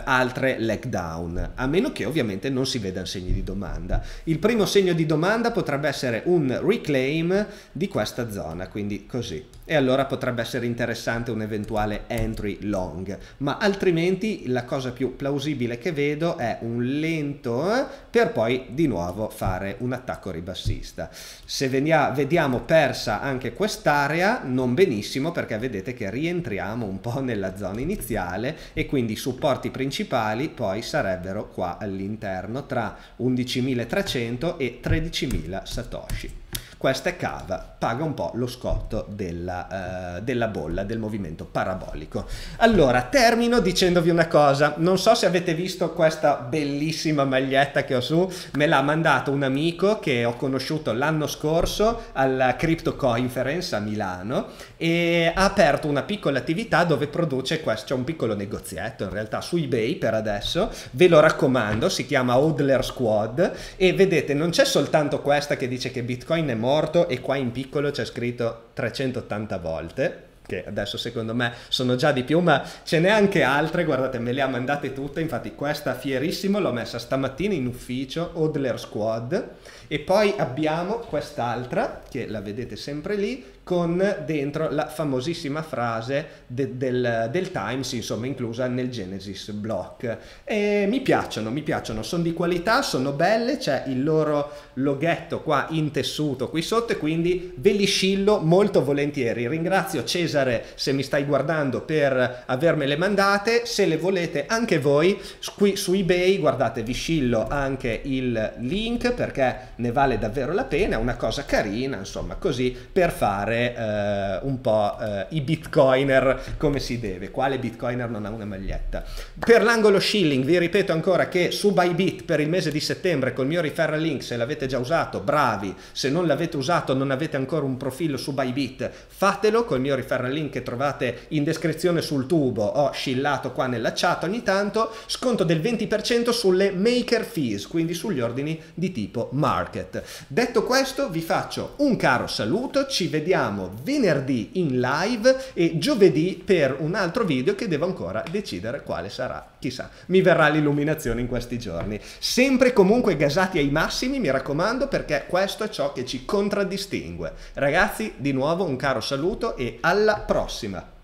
altre leg down, a meno che ovviamente non si vedano segni di domanda. Il primo segno di domanda potrebbe essere un reclaim di questa zona, quindi così. E allora potrebbe essere interessante un eventuale entry long, ma altrimenti la cosa più plausibile che vedo è un lento eh, per poi di nuovo fare un attacco ribassista. Se vediamo persa anche quest'area, non benissimo perché vedete che rientriamo un po' nella zona iniziale e quindi i supporti principali poi sarebbero qua all'interno tra 11.300 e 13.000 satoshi. Questa cava, paga un po' lo scotto della, uh, della, bolla, del movimento parabolico. Allora, termino dicendovi una cosa, non so se avete visto questa bellissima maglietta che ho su, me l'ha mandato un amico che ho conosciuto l'anno scorso alla Crypto Conference a Milano e ha aperto una piccola attività dove produce questo, c'è un piccolo negozietto in realtà su eBay per adesso, ve lo raccomando, si chiama Odler Squad e vedete non c'è soltanto questa che dice che Bitcoin è morto e qua in piccolo c'è scritto 380 volte che adesso secondo me sono già di più, ma ce n'è anche altre, guardate, me le ha mandate tutte, infatti questa fierissimo l'ho messa stamattina in ufficio, Odler Squad, e poi abbiamo quest'altra, che la vedete sempre lì, con dentro la famosissima frase de, del, del, Times, insomma, inclusa nel Genesis block. E mi piacciono, mi piacciono, sono di qualità, sono belle, c'è il loro loghetto qua in tessuto qui sotto e quindi ve li scillo molto volentieri. Ringrazio Cesare se mi stai guardando per avermele mandate, se le volete anche voi qui su eBay, guardate, vi scillo anche il link perché ne vale davvero la pena, è una cosa carina, insomma, così per fare eh, un po' eh, i bitcoiner come si deve. Quale bitcoiner non ha una maglietta? Per l'angolo shilling vi ripeto ancora che su Bybit per il mese di settembre col mio referral link se l'avete già usato, bravi, se non l'avete usato non avete ancora un profilo su Bybit, fatelo col mio referral link che trovate in descrizione sul tubo, ho scillato qua nella chat ogni tanto, sconto del 20% sulle maker fees, quindi sugli ordini di tipo market. Detto questo vi faccio un caro saluto, ci vediamo vediamo venerdì in live e giovedì per un altro video che devo ancora decidere quale sarà. Chissà, mi verrà l'illuminazione in questi giorni. Sempre comunque gasati ai massimi, mi raccomando, perché questo è ciò che ci contraddistingue. Ragazzi, di nuovo un caro saluto e alla prossima!